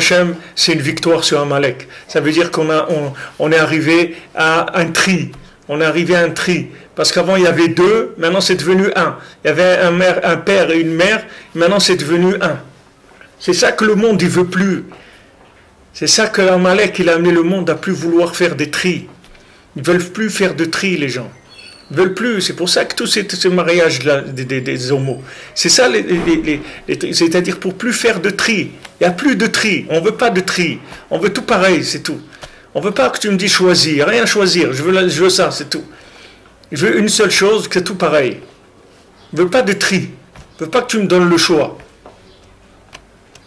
c'est une victoire sur Amalek. Ça veut dire qu'on est arrivé à un tri on est arrivé à un tri. Parce qu'avant, il y avait deux, maintenant c'est devenu un. Il y avait un, père et une mère, maintenant c'est devenu un. C'est ça que le monde, il veut plus. C'est ça que Amalek, il a amené le monde à plus vouloir faire des tris. Ils veulent plus faire de tri, les gens. Ils veulent plus. C'est pour ça que tous ces, ces mariages des, des, homos. C'est ça, c'est-à-dire pour plus faire de tri. Il n'y a plus de tri. On veut pas de tri. On veut tout pareil, c'est tout. On ne veut pas que tu me dis choisir, rien choisir, je veux, ça, c'est tout. Je veux une seule chose, c'est tout pareil. Je ne veux pas de tri. Je ne veux pas que tu me donnes le choix.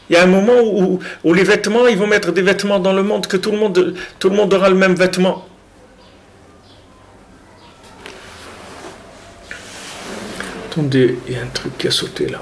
Il y a un moment où, les vêtements, ils vont mettre des vêtements dans le monde, que tout le monde, tout le monde aura le même vêtement. Attendez, il y a un truc qui a sauté là.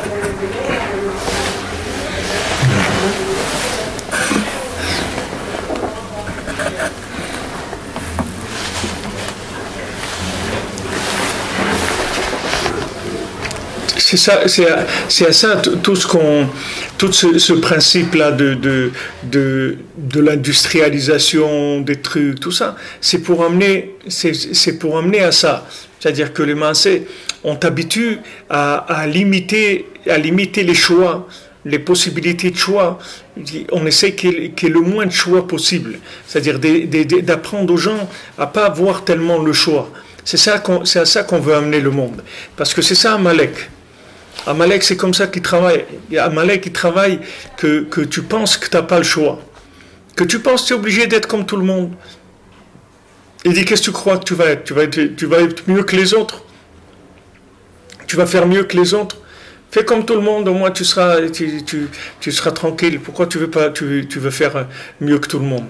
c'est ça, c'est à, ça tout ce qu'on, tout ce, principe-là de, l'industrialisation des trucs, tout ça, c'est pour amener, c'est pour amener à ça. C'est-à-dire que les Maasés ont habitué à, limiter, les choix, les possibilités de choix. On essaie qu'il y, ait le moins de choix possible. C'est-à-dire d'apprendre aux gens à pas avoir tellement le choix. C'est à ça qu'on veut amener le monde. Parce que c'est ça Amalek. Amalek, c'est comme ça qu'il travaille. Amalek, il travaille que, tu penses que tu n'as pas le choix. Que tu penses que tu es obligé d'être comme tout le monde. Il dit, qu'est-ce que tu crois que tu vas être? Tu vas être, tu vas être mieux que les autres Tu vas faire mieux que les autres Fais comme tout le monde, au moins tu seras, tu, seras tranquille. Pourquoi tu veux, pas, faire mieux que tout le monde?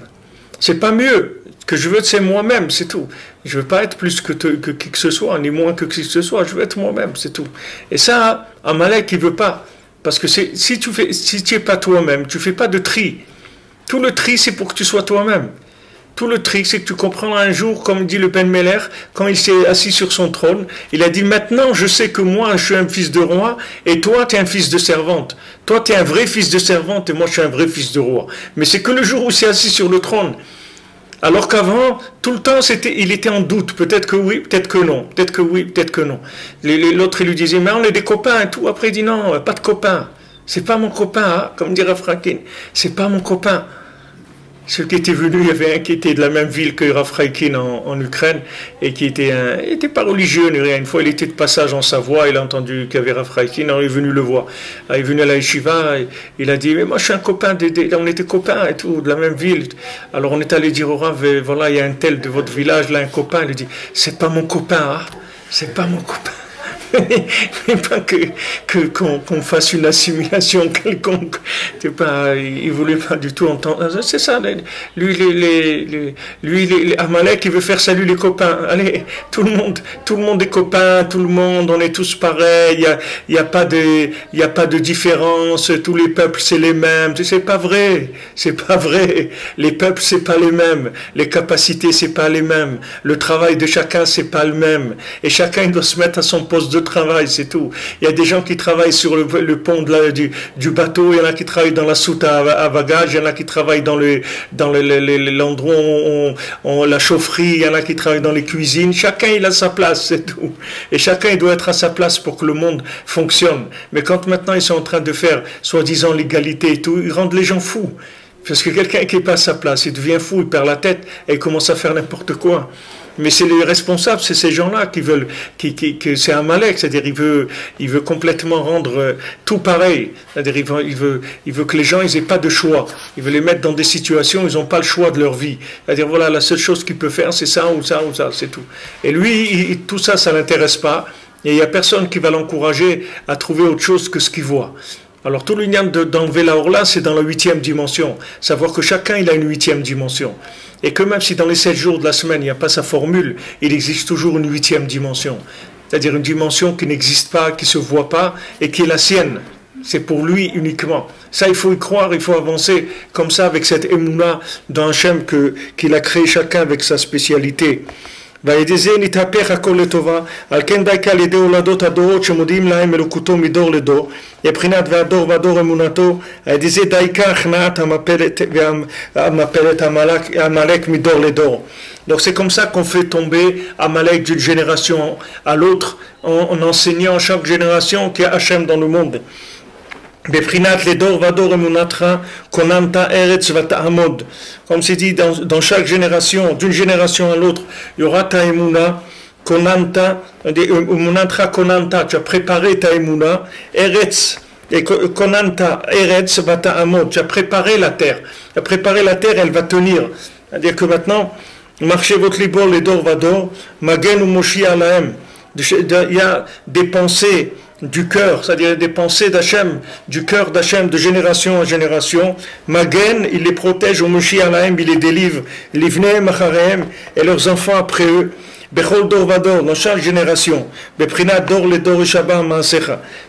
C'est pas mieux que je veux, c'est moi-même, c'est tout. Je veux pas être plus que, que, qui que ce soit, ni moins que qui que ce soit. Je veux être moi-même, c'est tout. Et ça, Amalek, il veut pas. Parce que si tu fais, si tu es pas toi-même, tu fais pas de tri. Tout le tri, c'est pour que tu sois toi-même. Tout le tri, c'est que tu comprendras un jour, comme dit le Ben Meller, quand il s'est assis sur son trône, il a dit maintenant je sais que moi je suis un fils de roi et toi tu es un fils de servante. Toi tu es un vrai fils de servante et moi je suis un vrai fils de roi. Mais c'est que le jour où il s'est assis sur le trône, alors qu'avant, tout le temps, c'était, il était en doute. Peut-être que oui, peut-être que non. Peut-être que oui, peut-être que non. L'autre, il lui disait, mais on est des copains et tout. Après, il dit, non, pas de copains. C'est pas mon copain, hein, comme dirait Franklin. C'est pas mon copain. Celui qui était venu, il y avait un qui était de la même ville que Rafraikin en, Ukraine et qui était, un, pas religieux ni rien. Une fois, il était de passage en Savoie, il a entendu qu'il y avait Rafraikin, il est venu le voir. Il est venu à la yeshiva, il a dit, mais moi je suis un copain, on était copains et tout, de la même ville. Alors on est allé dire au Rav, voilà, il y a un tel de votre village, là, un copain. Il dit, c'est pas mon copain, hein, c'est pas mon copain. mais pas que qu'on fasse une assimilation quelconque. Pas, il voulait pas du tout entendre. Ah, c'est ça. Lui, les, lui, les, Amalek, il veut faire salut les copains. Allez, tout le monde, tout le monde est copain, tout le monde, on est tous pareils. Il y a, y a pas de, il a pas de différence. Tous les peuples, c'est les mêmes. C'est pas vrai. C'est pas vrai. Les peuples, c'est pas les mêmes. Les capacités, c'est pas les mêmes. Le travail de chacun, c'est pas le même. Et chacun doit se mettre à son poste de travail, c'est tout. Il y a des gens qui travaillent sur le, pont du, bateau, il y en a qui travaillent dans la soute à, bagages, il y en a qui travaillent dans le dans l'endroit on, la chaufferie, il y en a qui travaillent dans les cuisines. Chacun il a sa place, c'est tout. Et chacun il doit être à sa place pour que le monde fonctionne. Mais quand maintenant ils sont en train de faire soi-disant l'égalité et tout, ils rendent les gens fous. Parce que quelqu'un qui n'est pas à sa place, il devient fou, il perd la tête et il commence à faire n'importe quoi. Mais c'est les responsables, c'est ces gens-là qui veulent, qui, qui, que c'est un malek, c'est-à-dire il veut, il veut complètement rendre euh, tout pareil. C'est-à-dire il veut, il veut, il que les gens, ils aient pas de choix. Il veut les mettre dans des situations où ils n'ont pas le choix de leur vie. C'est-à-dire voilà, la seule chose qu'il peut faire, c'est ça ou ça ou ça, c'est tout. Et lui, tout ça, ça l'intéresse pas. Et il n'y a personne qui va l'encourager à trouver autre chose que ce qu'il voit. Alors tout l'union d'enlever la horla, c'est dans la huitième dimension. Savoir que chacun, il a une huitième dimension. Et que même si dans les sept jours de la semaine, il n'y a pas sa formule, il existe toujours une huitième dimension. C'est-à-dire une dimension qui n'existe pas, qui ne se voit pas et qui est la sienne. C'est pour lui uniquement. Ça, il faut y croire, il faut avancer comme ça avec cette émouna d'un Hachem qu'il a créé chacun avec sa spécialité. ועל זה נתהפך הכל לטובה, על כן די על ידי הולדות הדורות שמודיעים להם אלוקותו מדור לדור, מבחינת והדור והדור אמונתו, על ידי זה די כך הכנעת המפלת, המפלת עמלק מדור לדור. Donc c'est comme ça qu'on fait tomber Amalek d'une génération à l'autre en, en enseignant chaque génération qu'il y a Hachem dans le monde. Comme c'est dit dans, chaque génération, d'une génération à l'autre, il y aura ta emuna, konanta, emunatra konanta, tu as préparé ta emuna, eretz, et konanta eretz vata'amod, tu as préparé la terre. Tu as préparé la terre, elle va tenir. C'est-à-dire que maintenant, marchez votre libor, ledor vador, magen ou moshi alaem. Il y a des pensées du cœur, c'est-à-dire des pensées d'Hachem, du cœur d'Hachem de génération en génération. Magen, il les protège au Moshi Alaim, il les délivre. Livne Macharem et leurs enfants après eux. Bechol Dor Vador, dans chaque génération. Beprina Dor le Dor Shabbat.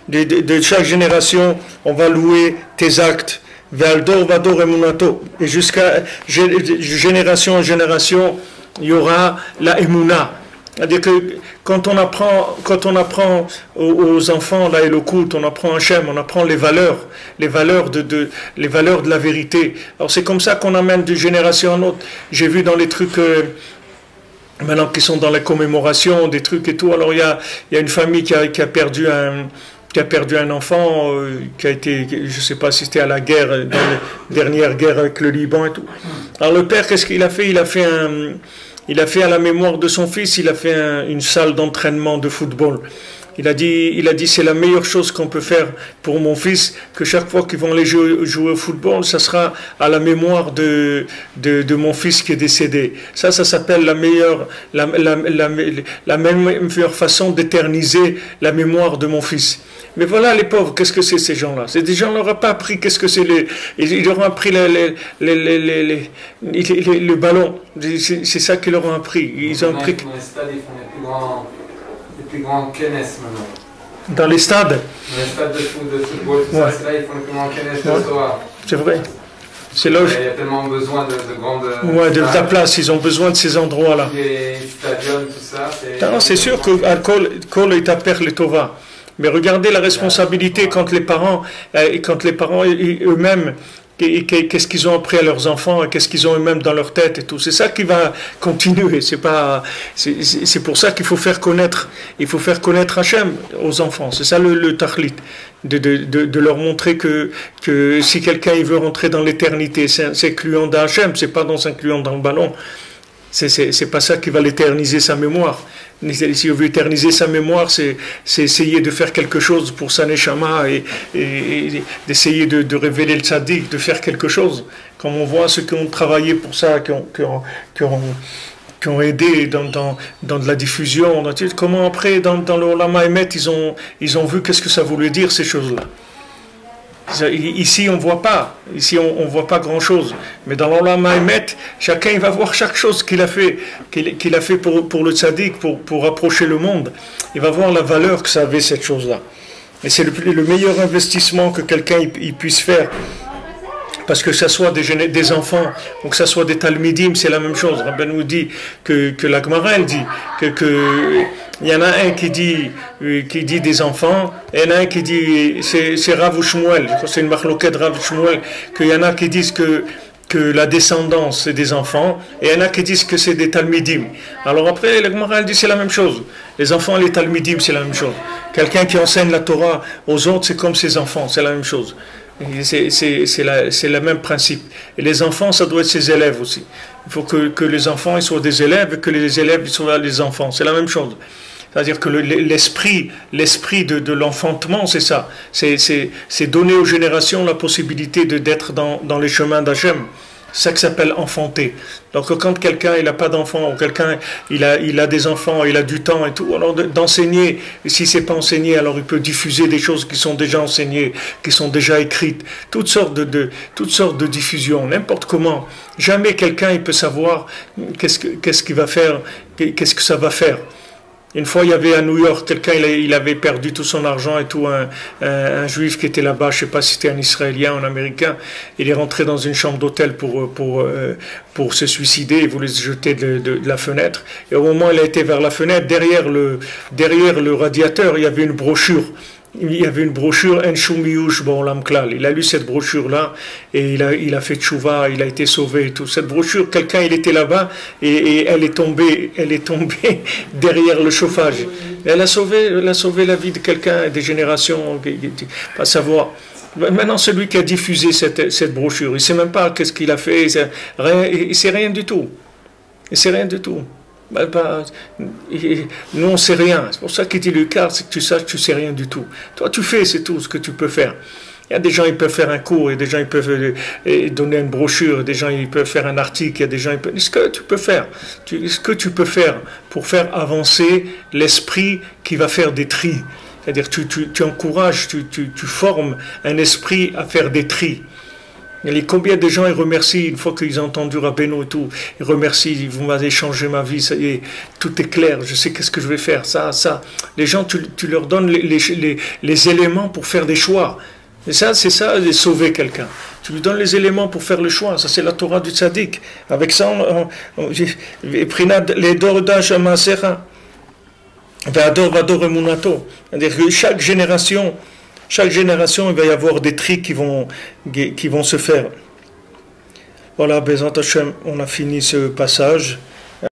De, chaque génération, on va louer tes actes. Ve'aldor Vador Emunato. Et jusqu'à génération en génération, il y aura la Emuna. C'est-à-dire que quand on apprend, quand on apprend aux, enfants là et le culte, on apprend Hachem, on apprend les valeurs, les valeurs de, les valeurs de la vérité. Alors c'est comme ça qu'on amène d'une génération en autre. J'ai vu dans les trucs euh, maintenant qui sont dans la commémoration, des trucs et tout. Alors il y a, y a une famille qui a, qui a perdu un qui a perdu un enfant, euh, qui a été, je ne sais pas si c'était à la guerre, dans la dernière guerre avec le Liban et tout. Alors le père, qu'est-ce qu'il a fait? Il a fait un, il a fait à la mémoire de son fils, il a fait une salle d'entraînement de football. Il a dit, il a dit, c'est la meilleure chose qu'on peut faire pour mon fils, que chaque fois qu'ils vont aller jouer, au football, ça sera à la mémoire de, de, mon fils qui est décédé. Ça, ça s'appelle la meilleure, la, la, meilleure façon d'éterniser la mémoire de mon fils. Mais voilà les pauvres, qu'est-ce que c'est ces gens-là? C'est des gens qui n'auraient pas appris qu'est-ce que c'est les. Ils leur ont appris les, les, le ballon. C'est ça qu'ils leur ont appris. Ils ont appris. Dans les stades, ils font les plus grands, les plus grands maintenant. Dans les stades Dans les stades de, football, tout ça, c'est là ils font les plus grands kennes de soir. C'est vrai. C'est là Il y a tellement besoin de, de grandes. Ouais, de la place, ils ont besoin de ces endroits-là. Les stadiums, tout ça. C'est sûr que Kol est à Perle Tova. Mais regardez la responsabilité quand les parents, euh, quand les parents eux-mêmes, qu'est-ce qu'ils ont appris à leurs enfants, qu'est-ce qu'ils ont eux-mêmes dans leur tête et tout. C'est ça qui va continuer. C'est pas, c'est pour ça qu'il faut faire connaître, il faut faire connaître Hachem aux enfants. C'est ça le, le de, de, leur montrer que, que si quelqu'un veut rentrer dans l'éternité, c'est incluant dans Hachem, c'est pas dans s'incluant dans le ballon. C'est pas ça qui va l'éterniser sa mémoire. Si on veut éterniser sa mémoire, c'est essayer de faire quelque chose pour sa neshama et, d'essayer de, révéler le tzaddik, de faire quelque chose. Comme on voit ceux qui ont travaillé pour ça, qui ont, qui ont, aidé dans, dans, dans, de la diffusion, comment après, dans, dans le Olama ils ont, ils ont vu qu'est-ce que ça voulait dire ces choses-là? Ici, on ne voit pas. Ici, on voit pas grand-chose. Mais dans l'Olam Mahomet, chacun va voir chaque chose qu'il a fait, qu'il a fait pour, le tzaddik, pour, rapprocher le monde. Il va voir la valeur que ça avait, cette chose-là. Et c'est le, le, meilleur investissement que quelqu'un puisse faire. Parce que ce soit des, enfants ou que ce soit des talmidim, c'est la même chose. Rabben nous dit que, que la Gemara, elle dit que, y en a un qui dit, euh, qui dit des enfants, et il y en a un qui dit, c'est Rav c'est une marloquette Rav Shmuel, qu'il y en a qui disent que, la descendance c'est des enfants, et il y en a qui disent que c'est des talmidim. Alors après, le dit c'est la même chose. Les enfants les talmidim, c'est la même chose. Quelqu'un qui enseigne la Torah aux autres, c'est comme ses enfants, c'est la même chose. C'est le même principe. Et les enfants, ça doit être ses élèves aussi. Il faut que, les enfants soient des élèves et que les élèves soient des enfants. C'est la même chose. C'est-à-dire que l'esprit, de l'enfantement, c'est ça. C'est donner aux générations la possibilité d'être dans, dans les chemins d'Hachem. Ça qui s'appelle enfanter. Donc quand quelqu'un il n'a pas d'enfant ou quelqu'un il a, des enfants, il a du temps et tout, alors d'enseigner, si c'est pas enseigné, alors il peut diffuser des choses qui sont déjà enseignées, qui sont déjà écrites, toutes sortes de, diffusions, n'importe comment. Jamais quelqu'un il peut savoir qu'est-ce qu'il va faire, qu'est-ce que ça va faire. Une fois, il y avait à New York quelqu'un, il avait perdu tout son argent et tout, un, un, juif qui était là-bas, je sais pas si c'était un Israélien ou un Américain, il est rentré dans une chambre d'hôtel pour, pour, euh, pour se suicider, il voulait se jeter de, de, de, la fenêtre. Et au moment où il a été vers la fenêtre, derrière le, derrière le radiateur, il y avait une brochure il y avait une brochure Il a lu cette brochure-là et il a, fait tchouva, il a été sauvé et tout. Cette brochure, quelqu'un, il était là-bas et, elle est tombée, elle est tombée derrière le chauffage. Elle a sauvé, sauvé la vie de quelqu'un, des générations, pas savoir. Maintenant, celui qui a diffusé cette, cette brochure, il ne sait même pas qu'est-ce qu'il a fait, il ne sait rien du tout. Il ne sait rien du tout. Bah, bah, nous, on sait rien. C'est pour ça qu'il dit Lucas, c'est que tu saches, tu sais rien du tout. Toi, tu fais, c'est tout ce que tu peux faire. Il y a des gens, ils peuvent faire un cours, et des gens, ils peuvent euh, donner une brochure, des gens, ils peuvent faire un article, il y a des gens, ils peuvent... Ce que tu peux faire, ce que tu peux faire pour faire avancer l'esprit qui va faire des tris. C'est-à-dire, tu, tu, tu encourages, tu, tu, tu formes un esprit à faire des tris Les, combien de gens ils remercient une fois qu'ils ont entendu Rabbeinu et tout, ils remercient, vous m'avez changé ma vie, ça y est, tout est clair, je sais qu'est-ce que je vais faire, ça, ça. Les gens, tu, leur donnes les, éléments pour faire des choix. Et ça, c'est ça, de sauver quelqu'un. Tu lui donnes les éléments pour faire le choix. Ça, c'est la Torah du tzaddik. Avec ça, on, on, les. C'est-à-dire que chaque génération, chaque génération, il va y avoir des triks qui vont, se faire. Voilà, Bezant Hashem, on a fini ce passage.